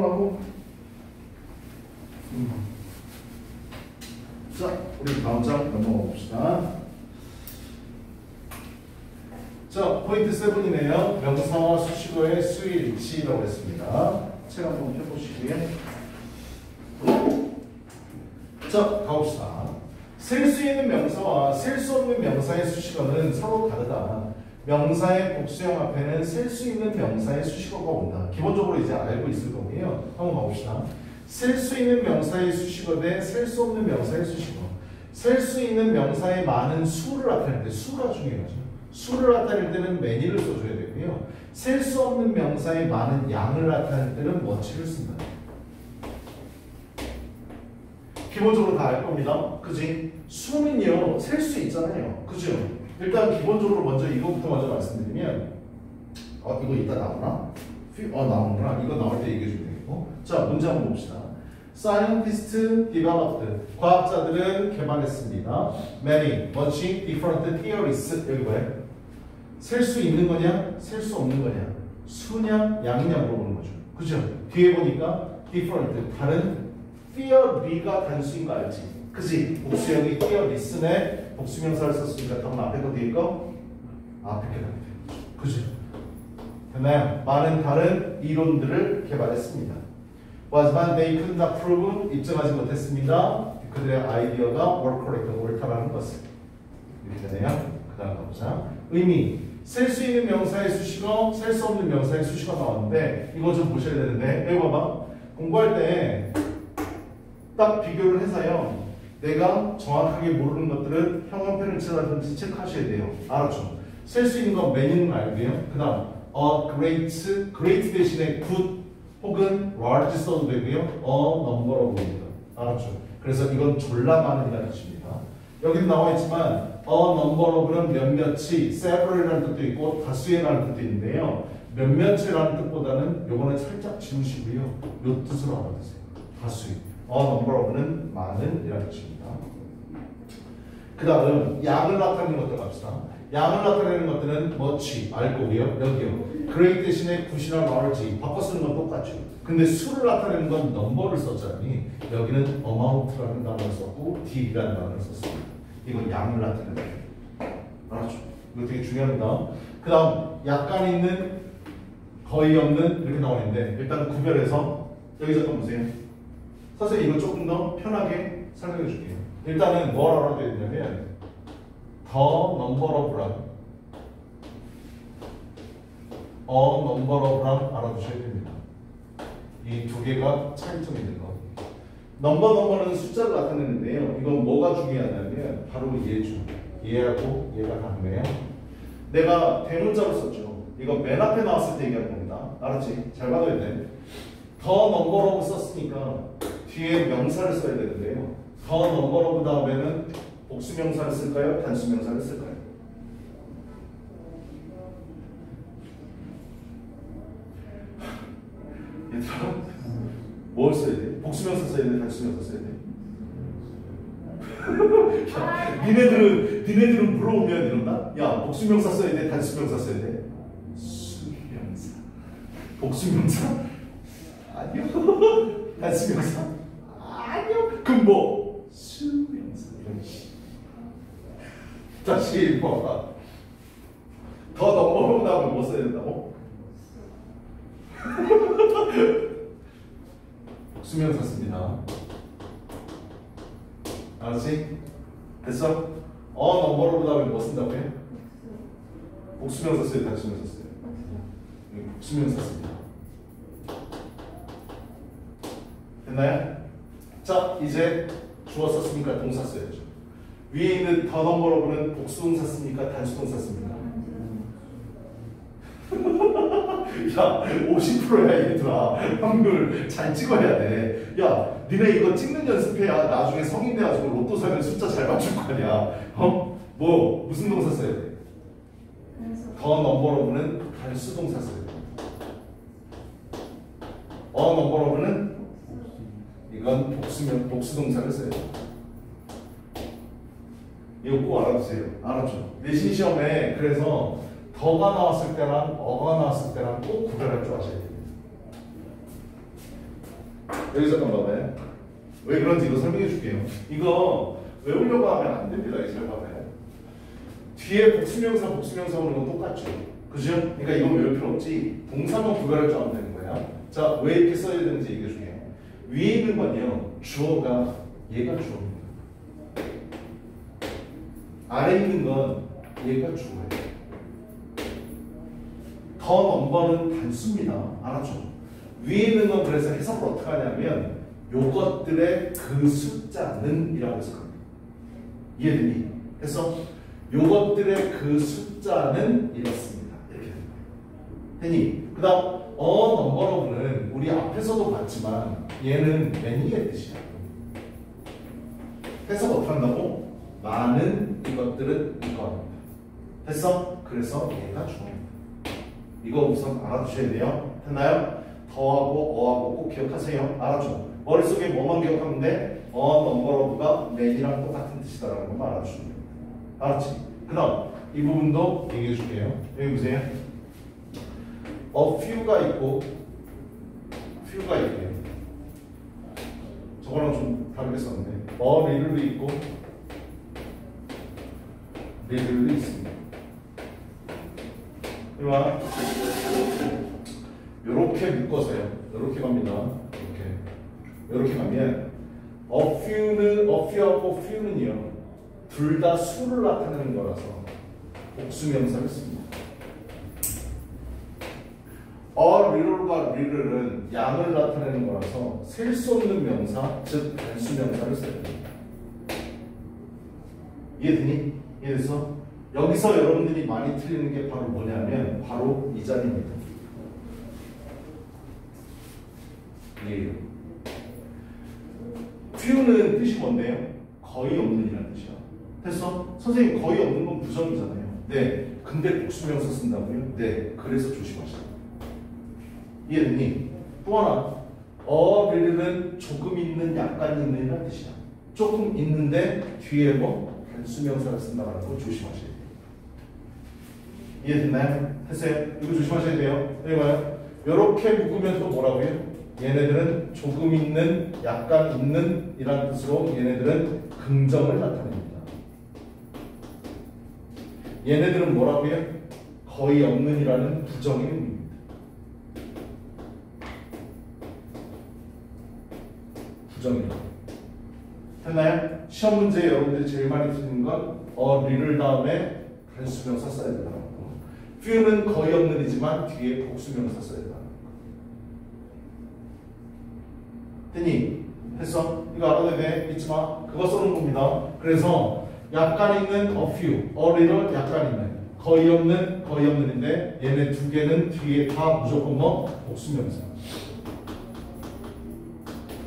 일어나고. 음. 자 우리 다음 장 넘어가 봅시다. 자 포인트 7이네요. 명사와 수식어의 수일치라고 했습니다 책 한번 펴보시고요 자 가봅시다 셀 수 있는 명사와 셀 수 없는 명사의 수식어는 서로 다르다 명사의 복수형 앞에는 셀 수 있는 명사의 수식어가 온다. 기본적으로 이제 알고 있을 거고요. 한번 가봅시다. 셀 수 있는 명사의 수식어 대 셀 수 없는 명사의 수식어. 셀 수 있는 명사의 많은 수를 나타낼 때 수가 중요하죠. 수를 나타낼 때는 many를 써줘야 되고요. 셀 수 없는 명사의 많은 양을 나타낼 때는 much를 쓴다. 기본적으로 다 알 겁니다. 그지? 수는요, 셀 수 있잖아요. 그죠? 일단 기본적으로 먼저 이거부터 먼저 말씀드리면 어 이거 이따 나오나? 어 나오는구나. 이거 나올 때 얘기해 주면 되겠고. 자 문제 한번 봅시다. Scientists developed. 과학자들은 개발했습니다. Many, much, different theories. 여기 뭐야? 셀수 있는 거냐? 셀 수 없는 거냐? 수냐? 양이냐 물어보는 거죠. 그죠? 뒤에 보니까 different, 다른 theory가 단수인 거 알지? 그지? 복수 여기 띄어 리슨에 복수명사를 썼으니까 답은 앞에 거 뒤에 거? 앞에 거죠. 그지? 됐나요? 많은 다른 이론들을 개발했습니다. 하지만 they could not prove 입증하지 못했습니다. 그들의 아이디어가 were correct, 옳다라는 것을. 이렇게 되네요. 그 다음 가보자. 의미. 셀수 있는 명사의 수식어, 셀수 없는 명사의 수식어 나왔는데 이거 좀 보셔야 되는데 여기 봐봐. 공부할 때 딱 비교를 해서요. 내가 정확하게 모르는 것들은 형광펜을 칠하든지 체크하셔야 돼요. 알았죠? 셀수 있는 건 메뉴는 알고요. 그 다음 a great, great 대신에 good 혹은 large 써도 되고요. a number of입니다. 알았죠? 그래서 이건 졸라 많은이라는 뜻입니다. 여기도 나와 있지만 a number of는 몇몇이 several이라는 뜻도 있고 다수의라는 뜻도 있는데요. 몇몇이라는 뜻보다는 요거는 살짝 지우시고요. 요 뜻으로 알아두세요. 다수의. a number of는 많은 이라는 뜻입니다. 그 다음 양을 나타내는 것들 갑시다. 양을 나타내는 것들은 much 알고요. 여기요. great 대신에 good이나 large 바꿔 쓰는 건 똑같죠. 근데 수를 나타내는 건 number를 썼잖니. 여기는 amount라는 단어를 썼고 deed라는 단어를 썼습니다. 이건 양을 나타내는 거예요. 알았죠? 이거 되게 중요합니다. 그 다음 약간 있는 거의 없는 이렇게 나와 있는데 일단 구별해서 여기 잠깐 보세요. 선생님 이거 조금 더 편하게 설명해 줄게요. 일단은 뭘 알아둬야 되냐면 더 number of랑 a number of랑 알아두셔야 됩니다. 이 두 개가 차이점이 있는 거. 넘버 넘버는 숫자를 나타내는데요. 이건 뭐가 중요하냐면 바로 얘죠. 얘하고 얘가 다르네요. 내가 대문자로 썼죠. 이거 맨 앞에 나왔을 때 얘기하는 겁니다. 알았지? 잘 받아야 돼. the number of 썼으니까 뒤에 명사를 써야 되는데요. the number of 다음에는 복수명사를 쓸까요? 단수명사를 쓸까요? <laughs> 얘들아 뭘 써야 돼? 복수명사 써야 돼? 단수명사 써야 돼? 야, <laughs> 니네들은 니네들은 물어보면 이런다. 야 복수명사 써야 돼? 단수명사 써야 돼? 수명사. 복수명사? 아니요. <laughs> 단수명사? 아니요. 그럼 뭐? 씨. 다시 봐봐. 더 넘어오다면 뭐 써야 된다고? 수명사 씁니다. 알았지? 됐어? 어 넘버로 다음에 뭐 쓴다고 해? 복수명사 써요? 단수명사 써요? 네, 복수명사 씁니다. 됐나요? 자 이제 주어 썼으니까 동사 써야죠. 위에 있는 더 넘버로는 복수동사 씁니까? 단수동사 씁니까? 야, 50%야 얘들아. 확률 잘 찍어야 돼. 야, 니네 이거 찍는 연습해야 나중에 성인 돼가지고 로또 사면 숫자 잘 맞출 거 아니야. 어? 뭐 무슨 동사 써야 돼? 더 넘버로브는 단수동사 써야 돼. 어 넘버로브는 이건 복수면 복수 동사를 써야 돼. 이거 꼭 알아두세요. 알았죠? 내신 시험에 그래서 더가 나왔을 때랑 어가 나왔을 때랑 꼭 구별할 줄 아셔야 됩니다. 여기 잠깐 봐봐요. 왜 그런지 이거 설명해 줄게요. 이거 외우려고 하면 안 됩니다. 이잘 봐봐요. 뒤에 복수명사, 복수명사 오는 건 똑같죠. 그죠? 그러니까 이건 외울 필요 없지. 동사만 구별할 줄 알면 되는 거야. 자, 왜 이렇게 써야 되는지 얘기해 줄게요. 위에 있는 건요. 주어가 얘가 주어입니다. 아래 있는 건 얘가 주어예요. 더 넘버는 단수입니다. 알았죠? 위에 있는 건 그래서 해석을 어떻게 하냐면 요것들의 그 숫자는 이라고 해석합니다. 이해되니? 그래서 요것들의 그 숫자는 이렇습니다. 이렇게 거예요. 되니? 그 다음 어 넘버로는 우리 앞에서도 봤지만 얘는 many의 뜻이야. 해석 어떻게 한다고? 많은 이것들은 이거입니다. 됐어? 그래서 얘가 중요합니다. 이거 우선 알아두셔야 돼요. 됐나요? 더하고 어하고 꼭 기억하세요. 알았죠? 머릿속에 뭐만 기억하면 돼? 어 넘버로브가 맨이랑 똑같은 뜻이다라는 것만 알아주시면 됩니다. 알았지? 그 다음 이 부분도 얘기해 줄게요. 여기 보세요. A few가 있고 few가 있고요. 저거랑 좀 다르게 썼는데 어 리를도 있고 리를도 있습니다. 이와 요렇게 묶어서요. 요렇게 갑니다. 이렇게 이렇게 가면 a few는 a few하고 few는요 둘 다 수를 나타내는 거라서 복수명사를 씁니다. Little과 little은 양을 나타내는 거라서 셀 수 없는 명사, 즉 단수 명사를 써야 됩니다. 이해되니? 이해돼서 여기서 여러분들이 많이 틀리는 게 바로 뭐냐면 바로 이 자리입니다. 이해요. few는 뜻이 뭔데요? 거의 없는 이라는 뜻이야. 됐어? 선생님 거의 없는 건 부정이잖아요. 네. 근데 복수명사 쓴다고요? 네. 그래서 조심하시라. 이해됐니? 또 하나. 어릴은 조금 있는, 약간 있는 이라는 뜻이야. 조금 있는데 뒤에 뭐 단수명사를 쓴다는 거 조심하셔야 돼요. 이해됐나요? 됐어요? 이거 조심하셔야 돼요. 여기 봐요. 이렇게 묶으면 또 뭐라고요? 얘네들은 조금 있는, 약간 있는 이란 뜻으로 얘네들은 긍정을 나타냅니다. 얘네들은 뭐라고요? 거의 없는 이라는 부정의 의미입니다. 부정이요. 됐나요? 시험 문제 여러분들이 제일 많이 듣는 건 어, 리를 다음에 단수명사 써야 된다는 거. few는 거의 없는 이지만 뒤에 복수명사 써야 된다는 거. 됐니? 됐어? 이거 알아둬야 돼. 잊지 마. 그거 써놓은 겁니다. 그래서 약간 있는 a few, a little 약간 있는, 거의 없는, 거의 없는인데 얘네 두 개는 뒤에 다 무조건 뭐? 복수명사.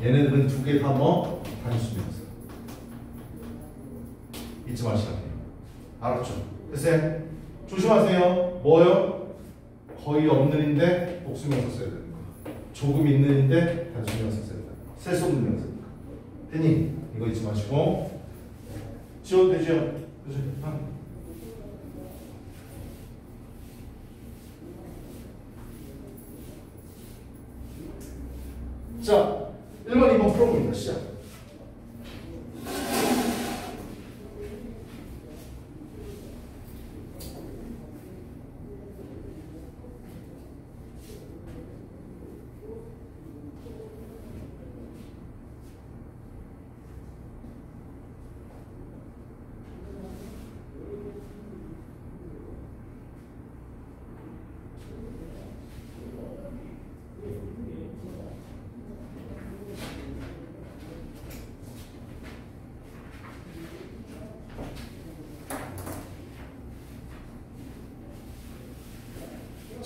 얘네들은 두 개 다 뭐? 단수명사. 잊지 마시라고요. 알았죠? 됐어요? 조심하세요. 뭐요? 거의 없는인데 복수명사 써야 되는 거. 조금 있는인데 단수명사 써야 된다. 셀수 없는 명사니까. 됐니? 이거 잊지 마시고. 지워도 되죠? 그죠? 아. 자, 1번, 2번 풀어봅니다. 시작.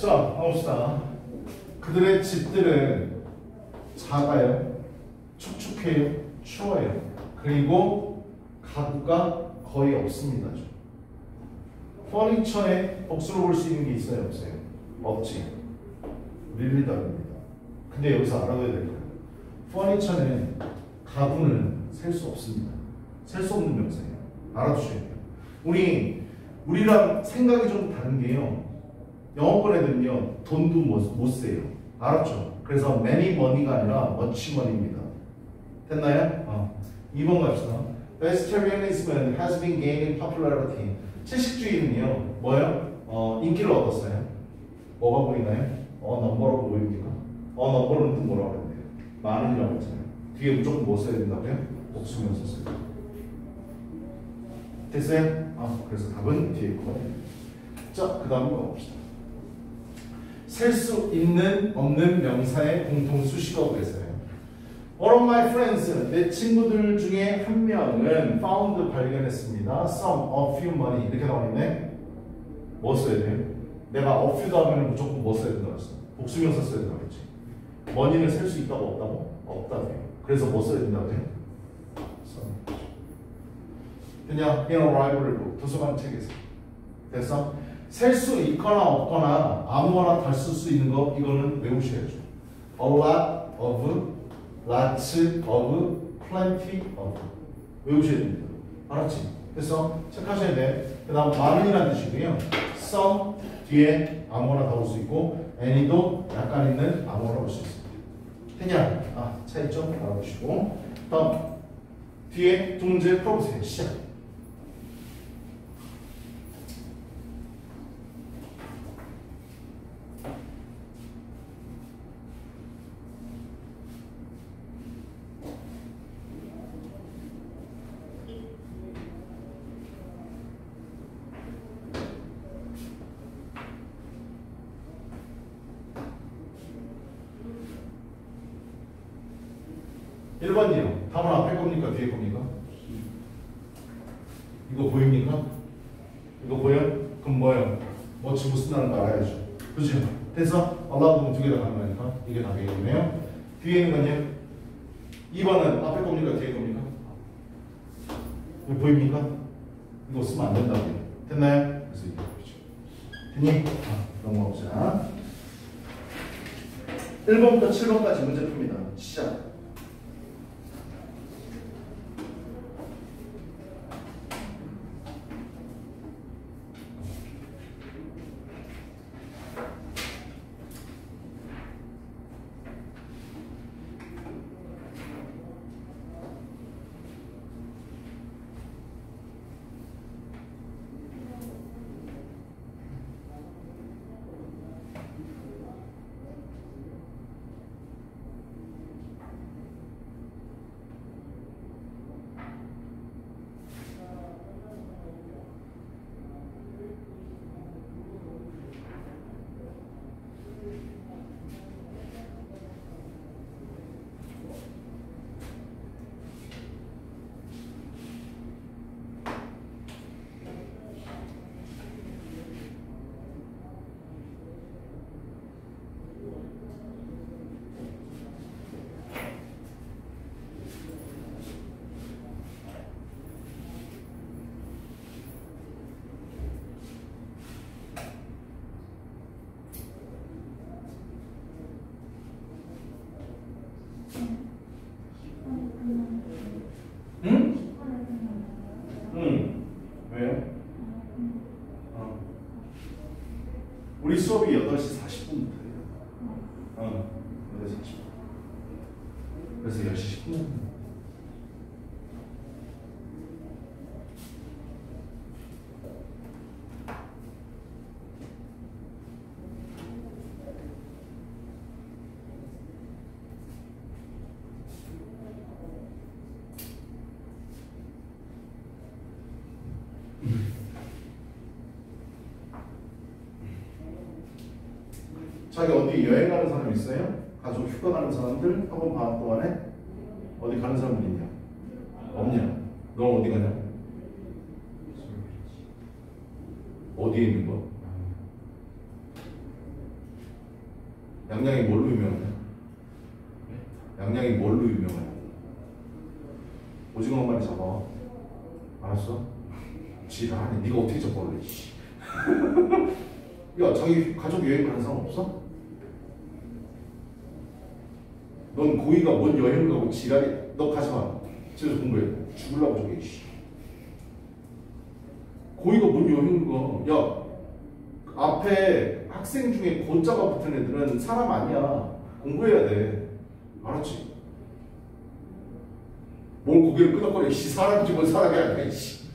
자, 가봅시다. 그들의 집들은 작아요, 축축해요, 추워요. 그리고 가구가 거의 없습니다. 퍼니처에 복수로 볼 수 있는 게 있어요, 없어요? 없지. 릴리더입니다. 근데 여기서 알아둬야 될 거예요. 퍼니처는 가구는 셀 수 없습니다. 셀 수 없는 명사예요. 알아두셔야 돼요. 우리 우리랑 생각이 좀 다른 게요. 영어권 애들은요 돈도 못, 못 세요 알았죠? 그래서 many money가 아니라 much money입니다 됐나요? 어. 2번 갑시다 Vegetarianism has been gaining popularity 채식주의는요 뭐요? 어, 인기를 얻었어요 뭐가 보이나요? 어 넘버로 보입니까? 어 넘버는 또 뭐라고 그랬네요 많은이라고 했잖아요 뒤에 무조건 뭐 써야 된다고요? 써야 돼요 됐어요? 아 그래서 답은 뒤에 있고 자, 그 다음 거 봅시다. 셀 수 있는 없는 명사의 공통 수식어 보겠어요. One of my friends, 내 친구들 중에 한 명은 found 발견했습니다. Some, a few money 이렇게 나와있네. 뭐 써야 돼요? 내가 a few 다음에는 무조건 뭐 써야 된다고 했어? 복수명사 써야 된다고 했지. money는 셀 수 있다고 없다고? 없다고요. 그래서 뭐 써야 된다고 해요? 그냥 in a library book, 도서관 책에서. 됐어? 셀 수 있거나 없거나 아무거나 다 쓸 수 있는 거 이거는 외우셔야죠. A lot of, lots of, plenty of 외우셔야 됩니다. 알았지? 그래서 체크하셔야 돼. 그 다음 많은이라는 뜻이고요. some 뒤에 아무거나 다 올 수 있고 any도 약간 있는 아무거나 올 수 있습니다. 그냥 아 차이점 알아보시고 다음 뒤에 두 문제 풀어보세요. 시작. 일번이요 답은 앞에 겁니까? 뒤에 겁니까? 이거 보입니까? 이거 보여? 그럼 뭐예요? 뭐 지금 무슨 날인 거 알아야죠. 그죠? 돼서 알라보면 두개다 가는 거니까 이게 답이겠네요. 뒤에 있는 건요? 2번은 앞에 겁니까? 뒤에 겁니까? 이거 보입니까? 이거 쓰면 안 된다고요. 됐나요? 그래서 이게 답이죠. 됐니? 아, 넘어가보자. 1번부터 7번까지 문제 풉니다. 시작. 응? 응. 왜요? 어. 우리 수업이 8시 40분부터예요. 어. 8시 40분. 그래서 10시 10분. 자기 어디 여행 가는 사람 있어요? 가족 휴가 가는 사람들 학원 반 동안에 어디 가는 사람 있냐? 없냐? 너 어디 가냐? 어디에 있는 거? 양양이 뭘로 유명하냐? 양양이 뭘로 유명하냐? 오징어 한 마리 잡아. 알았어? 지랄하네. 네가 어떻게 잡아올래? 씨. 야, 자기 가족 여행 가는 사람 없어? 넌 고의가 뭔 여행을 가고 지랄이 너 가지 마. 집에서 공부해. 죽을라고 저게. 씨. 고의가 뭔 여행을 가? 야, 앞에 학생 중에 고자가 붙은 애들은 사람 아니야. 공부해야 돼. 알았지? 뭘 고개를 끄덕거려. 씨, 사람이지 뭔 사람이 아니야. 씨.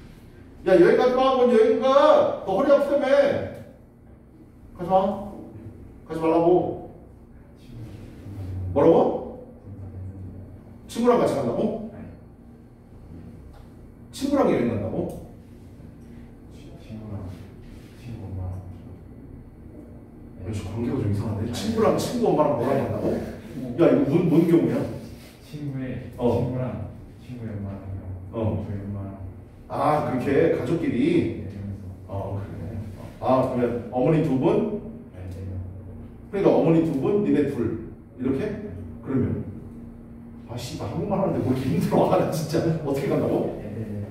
야, 여행 가지 마. 뭔 여행 가? 너 허리 아프다며. 가지 마. 가지 말라고. 뭐라고? 친구랑 같이 간다고? 친구랑 여행 간다고? 친구랑 친구 엄마랑 역시 관계가 좀 이상한데? 친구 엄마랑 너랑 간다고? 야 이거 뭔, 뭔 경우야? 친구의 어. 친구랑 친구의 엄마랑 어. 저희 엄마랑 아 그렇게 가족끼리? 이러면서 어 그래 아 그러면 어머니 두 분? 네, 네 명. 그러니까 어머니 두 분, 니네 둘 이렇게? 그러면 아 씨발 한국말 하는데 뭐 이렇게 힘들어 아, 나 진짜 어떻게 간다고? 네, 네,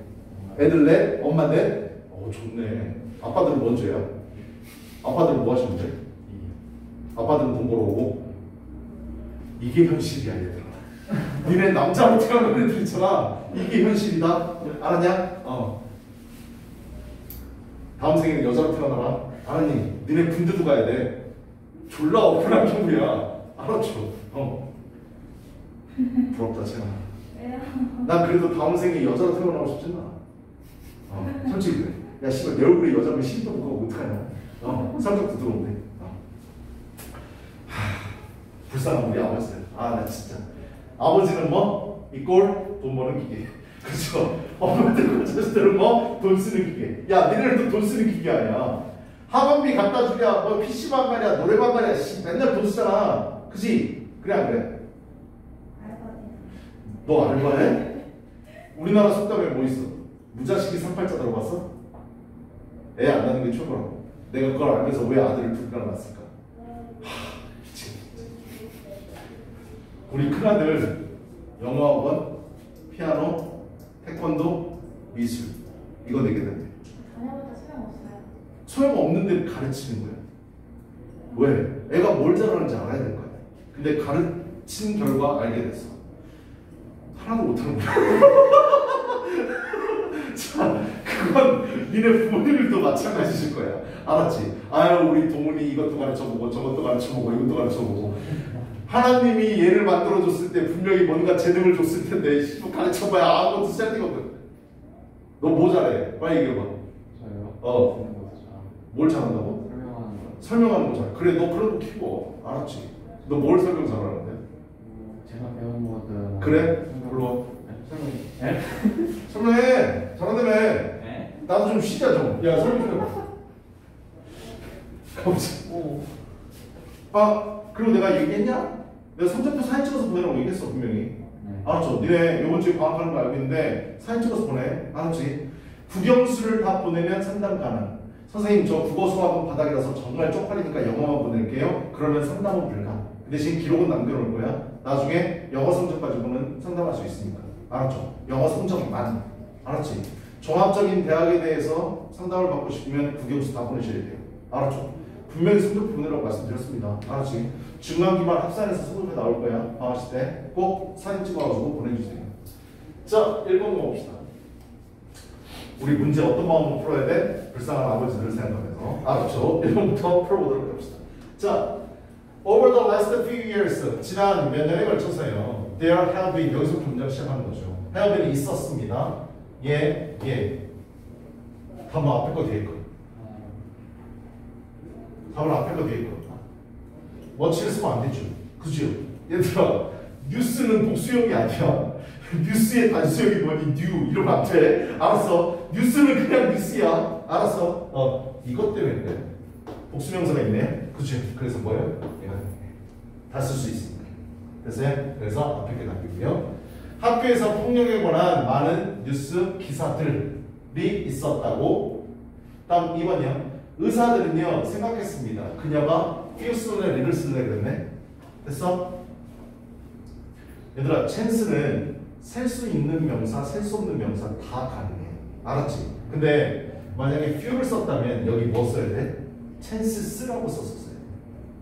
네. 애들 넷, 엄마 넷? 어 좋네 아빠들은 먼저야 아빠들은 뭐 하시는데? 이 아빠들은 돈 벌어오고 이게 현실이야 얘들아 니네 남자 못가는 애들 있잖아 이게 현실이다 알았냐? 어 다음 생에는 여자로 태어나라 알았니? 니네 군대도 가야 돼 졸라 억울한 경우야 알았죠? 어 부럽다 왜요? 난 그래도 다음 생에 여자로 태어나고 싶진 않아. 어, 솔직히 그래. 야, 씨발, 내 얼굴에 여자면 시집도 못 가고 어떡하냐. 어, 성격도 들어온대. 어. 하, 불쌍한 우리 아버지들. 아, 나 진짜. 아버지는 뭐? 이꼴 돈 버는 기계. <laughs> 그죠? 어머니들 어쩌들은 뭐? 돈 쓰는 기계. 야, 니네들도 돈 쓰는 기계 아니야. 학원비 갖다 주랴, 뭐 PC방 가랴, 노래방 가랴, 씨, 맨날 돈 쓰잖아. 그지? 그래, 안 그래? 너 알바해? 우리나라 속담에 뭐 있어? 무자식이 삼팔자 들어봤어? 애 안 낳는 게 최고라고. 내가 그걸 알면서 왜 아들을 낳았을까? 하, 미치겠다. 우리 큰아들 영어학원, 피아노, 태권도, 미술 이거 내게 된대. 다녀봤자 소용없어요. 소용없는데 가르치는 거야. 왜? 애가 뭘 잘하는지 알아야 될거 아니야. 근데 가르친 결과 알게 됐어. 하나도 못하는 거야. <laughs> 자, 그건 니네 부모님들도 마찬가지실 거야. 알았지? 아유, 우리 동훈이 이것도 가르쳐보고 저것도 가르쳐보고 이것도 가르쳐보고. 하나님이 얘를 만들어줬을 때 분명히 뭔가 재능을 줬을 텐데 씨, 가르쳐봐야 아무것도 쓸데없거든. 너 뭐 잘해? 빨리 얘기해봐. 저요? 어. 뭘 잘한다고? 설명하는 거. 설명하는 거 잘. 그래, 너 그런 거 키워. 알았지? 너 뭘 설명 잘하는데? 음, 제가 배운 것들. 그래? 불러. 설명. 네? <laughs> 설명해. 잘한다며. 네? 나도 좀 쉬자 좀. 야, 설명 좀 해봐. 가보자. 오. 아, 그리고 내가 얘기했냐? 내가 손잡고 사진 찍어서 보내라고 얘기했어, 분명히. 네. 알았죠? 니네 이번 주에 방학하는 거 알고 있는데 사진 찍어서 보내. 알았지? 국영수를 다 보내면 상담 가능. 선생님 저 국어 수학은 바닥이라서 정말 쪽팔리니까 영어만 보낼게요. 그러면 상담은 불가. 그 대신 기록은 남겨놓을 거야. 나중에 영어 성적 가지고는 상담할 수 있으니까. 알았죠? 영어 성적만. 알았지? 종합적인 대학에 대해서 상담을 받고 싶으면 국영수 다 보내셔야 돼요. 알았죠? 분명히 성적 보내라고 말씀드렸습니다. 알았지? 중간 기말 합산해서 성적이 나올 거야. 방학시 때 꼭 사진 찍어가지고 보내주세요. 자, 1번 봅시다. 우리 문제 어떤 마음으로 풀어야 돼? 불쌍한 아버지들을 생각하면서. 알았죠? 1번부터 풀어보도록 합시다. 자, over the last few years, 지난 몇 년에 걸쳐서요. There have been, 여기서 문장 시작하는 거죠. have been 있었습니다. 예, 예. 답은 앞에 거 뒤에 거. 답은 앞에 거 뒤에 거. 멋지게 쓰면 안 되죠. 그죠? 얘들아, 뉴스는 복수형이 아니야. 뉴스의 단수형이 뭐니? new 이러면 안 돼. 알았어. 뉴스는 그냥 뉴스야. 알았어. 어, 이것 때문에 그래. 복수명사가 있네. 그죠? 그래서 뭐예요? 얘가 다 쓸 수 있습니다. 됐어요? 그래서 앞에 게 답이고요. 학교에서 폭력에 관한 많은 뉴스 기사들이 있었다고. 다음 2번이요. 의사들은요 생각했습니다. 그녀가 피우스는 리를 쓸래 그랬네. 됐어? 얘들아, 찬스는 셀 수 있는 명사, 셀 수 없는 명사 다 가능해. 알았지? 근데 만약에 few를 썼다면 여기 뭐 써야 돼? 찬스 쓰라고 썼었어요.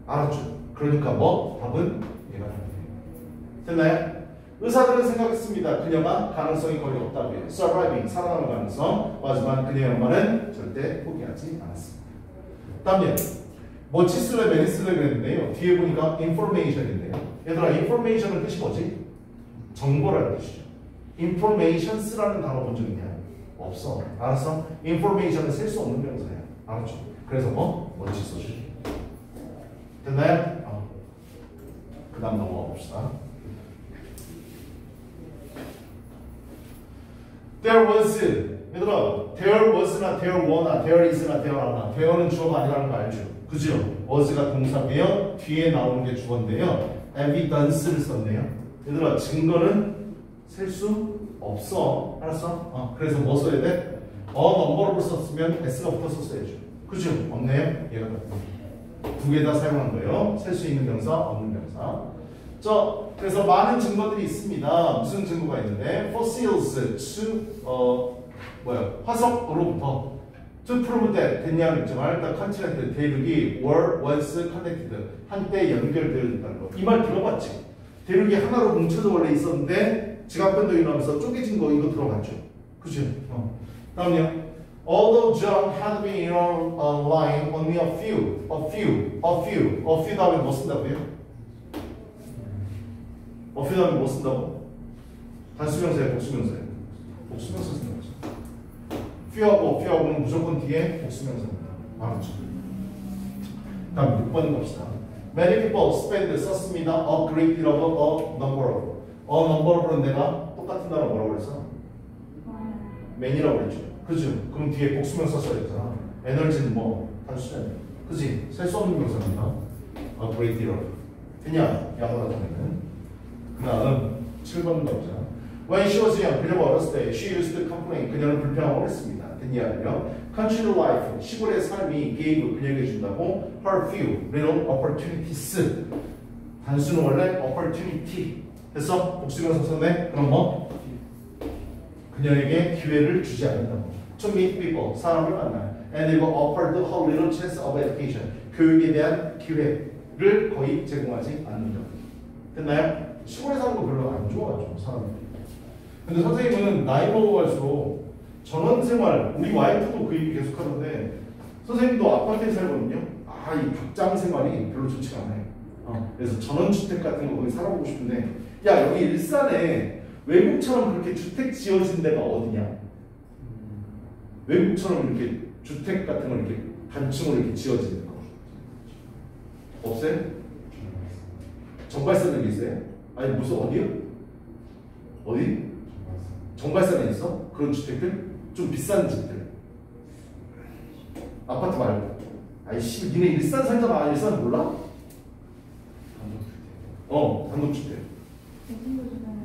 알았죠? 그러니까 뭐? 답은 얘가 답이에요. 됐나요? 의사들은 생각했습니다. 그녀가 가능성이 거의 없다고요. surviving, 살아남을 가능성. 하지만 그녀의 엄마는 절대 포기하지 않았습니다. 다음요. 뭐 치슬레 메디슬레 그랬는데요. 뒤에 보니까 information인데요. 얘들아, information은 뜻이 뭐지? 정보라는 뜻이죠. informations라는 단어 본 적 있냐? 없어. 알았어? information은 셀수 없는 명사야. 알았죠? 그래서 뭐? 써지? 됐나요? 어. 그 다음 넘어가 봅시다. There was 얘들아 there was나 there were나 there is나 there are나 there는 주어가 아니라는 거 알죠? 그죠? was가 동사고요 뒤에 나오는 게 주어인데요 evidence를 썼네요 얘들아 증거는 셀 수 없어 알았어? 어, 그래서 뭐 써야 돼? 어 넘버를 썼으면 s가 붙었었어야죠 그죠? 없네요? 얘가 두 개 다 사용한 거예요 셀 수 있는 명사 없는 명사 자, 그래서 많은 증거들이 있습니다. 무슨 증거가 있는데 fossils, 어, 뭐야, 화석으로부터 to prove that 됐냐를 입증할 the continent, 대륙이 were once connected, 한때 연결되어 있다는 거. 이 말 들어봤지? 대륙이 하나로 뭉쳐서 원래 있었는데 지각 변동이 나면서 쪼개진 거 이거 들어봤죠? 그죠? 어. 다음요. Although John had been on a line only a few, a few, a few, a few 다음에 뭐 쓴다고요? 어필하면 뭐 쓴다고? 단수명사야, 복수명사야? 복수명사 거 죠. fear하고 fear하고는 무조건 뒤에 복수명사입니다. 바로죠. 다음 6번 갑시다. Many people spend 썼습니다. A great deal of a number of. A number of는 내가 똑같은 단어 뭐라고 그랬어? man이라고 그랬죠. 그죠? 그럼 뒤에 복수명사 써야 되잖아. 에너지는 뭐 단수잖아요. 그지? 셀수 없는 명사입니다. A great deal of. 됐냐? 야구나 보면은. 그 다음 7번 가보자. When she was young, 그녀가 어렸을 때 she used to complain. 그녀는 불평하고 했습니다. 됐냐면요. Country life, 시골의 삶이 gave 그녀에게 준다고 her few little opportunities. 단수는 원래 opportunity. 해서 복수명사 썼네? 그럼 뭐? 그녀에게 기회를 주지 않는다고. To meet people, 사람을 만나요. And they were offered her little chance of education. 교육에 대한 기회를 거의 제공하지 않는다고. 됐나요? 시골에 사는 거 별로 안 좋아하죠, 사람들이. 근데 선생님은 나이 먹어갈수록 전원 생활, 우리 와이프도 그 얘기 계속 하는데 선생님도 아파트에 살거든요. 아, 이 극장 생활이 별로 좋지가 않아요. 어, 그래서 전원주택 같은 거 거기 살아보고 싶은데 야, 여기 일산에 외국처럼 그렇게 주택 지어진 데가 어디냐? 외국처럼 이렇게 주택 같은 거 이렇게 단층으로 이렇게 지어진 데가 없어요? 정발산에 있어요? 아니 무슨 어디요? 어디? 정발산에 있어? 그런 주택들? 좀 비싼 집들 아파트 말고 아이씨 니네 일산 살잖아 일산 몰라? 어 단독주택 대진구 주변에.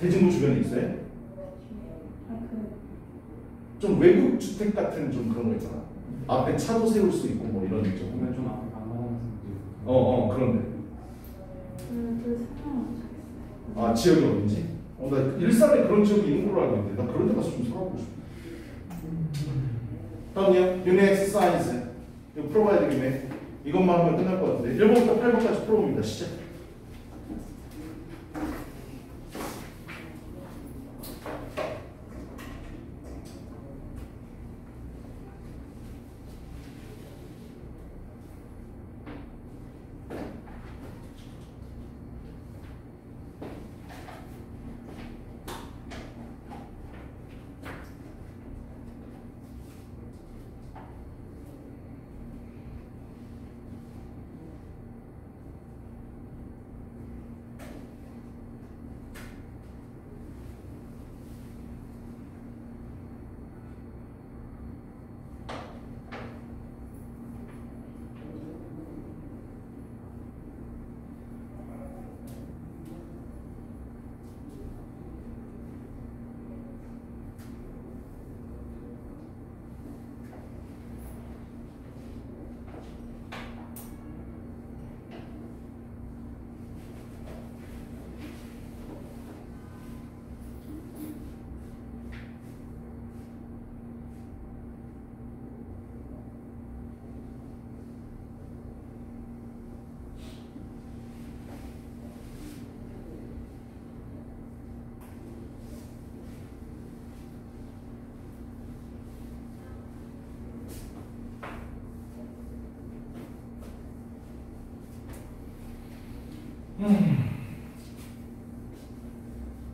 대진구 주변에 있어요? 아그 좀 외국 주택 같은 좀 그런 거 있잖아 앞에 차도 세울 수 있고 뭐 이런 좀 보면 좀. 어어 그런데 그, 그. 아 지역이 어딘지? 어, 나 일산에 그런 지역이 있는 걸로 알고 있는데 나 그런 데 가서 좀 살아보고 싶어. 다음이요 유네 엑서사이즈 이거 풀어봐야 되겠네. 이것만 하면 끝날 것 같은데. 1번부터 8번까지 풀어봅니다. 시작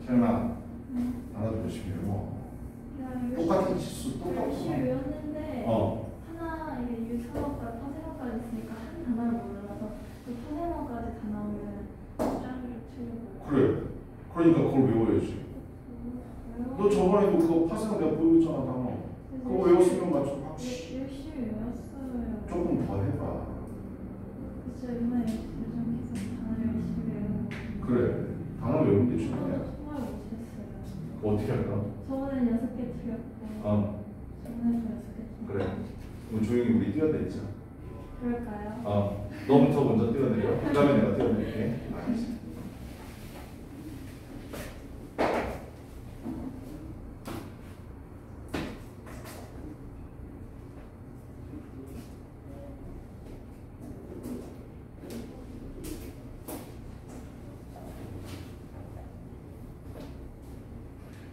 태연아 알아두시고요 똑같은 열심히 외웠는데 어 하나 이게 유사어가 파생어까지 있으니까 한 단어를 몰라서 그 파생어까지 다 나오면 짱을 치려고. 그래. 그러니까 그걸 외워야지. 너 저번에도 그거 파생 내가 보여줬잖아 단어 그거 외웠으면 확실히. 열심히 외웠어요. 조금 더 해봐. 진짜 이번에 요즘 계속 단어 열심히 외우는 거 그래. 단어 외우는 게 중요해. 정말 못했어요. 어떻게 할까? 저번엔 여섯 개 틀렸고 어. 그래. 그럼 조용히 우리 뛰어내리자 그럴까요? 어. 너부터 먼저 뛰어내려. 그 다음에 내가 뛰어내릴게. 알겠지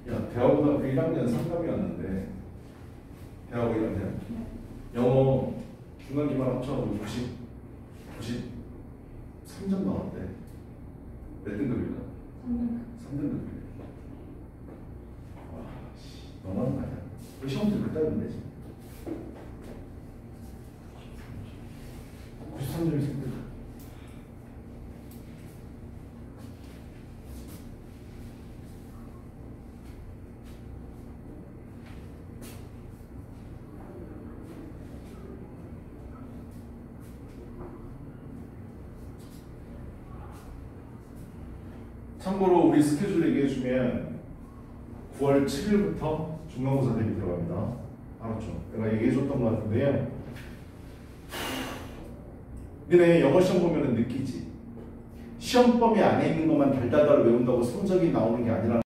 야, 대학고등학교 1학년 3감이었는데 대학고 1학년 영어 중간 기말 합쳐서 90 93점 나왔대 몇 등급일까? 3등 3등급이래 그 시험들 그따면 되지. 93점이 생겼다 참고로 우리 스케줄 얘기해주면 9월 7일부터 중간고사 대비 들어갑니다. 알았죠? 내가 얘기해줬던 것 같은데요. 너네 영어 시험 보면 느끼지? 시험 범위 안에 있는 것만 달달달 외운다고 성적이 나오는 게 아니라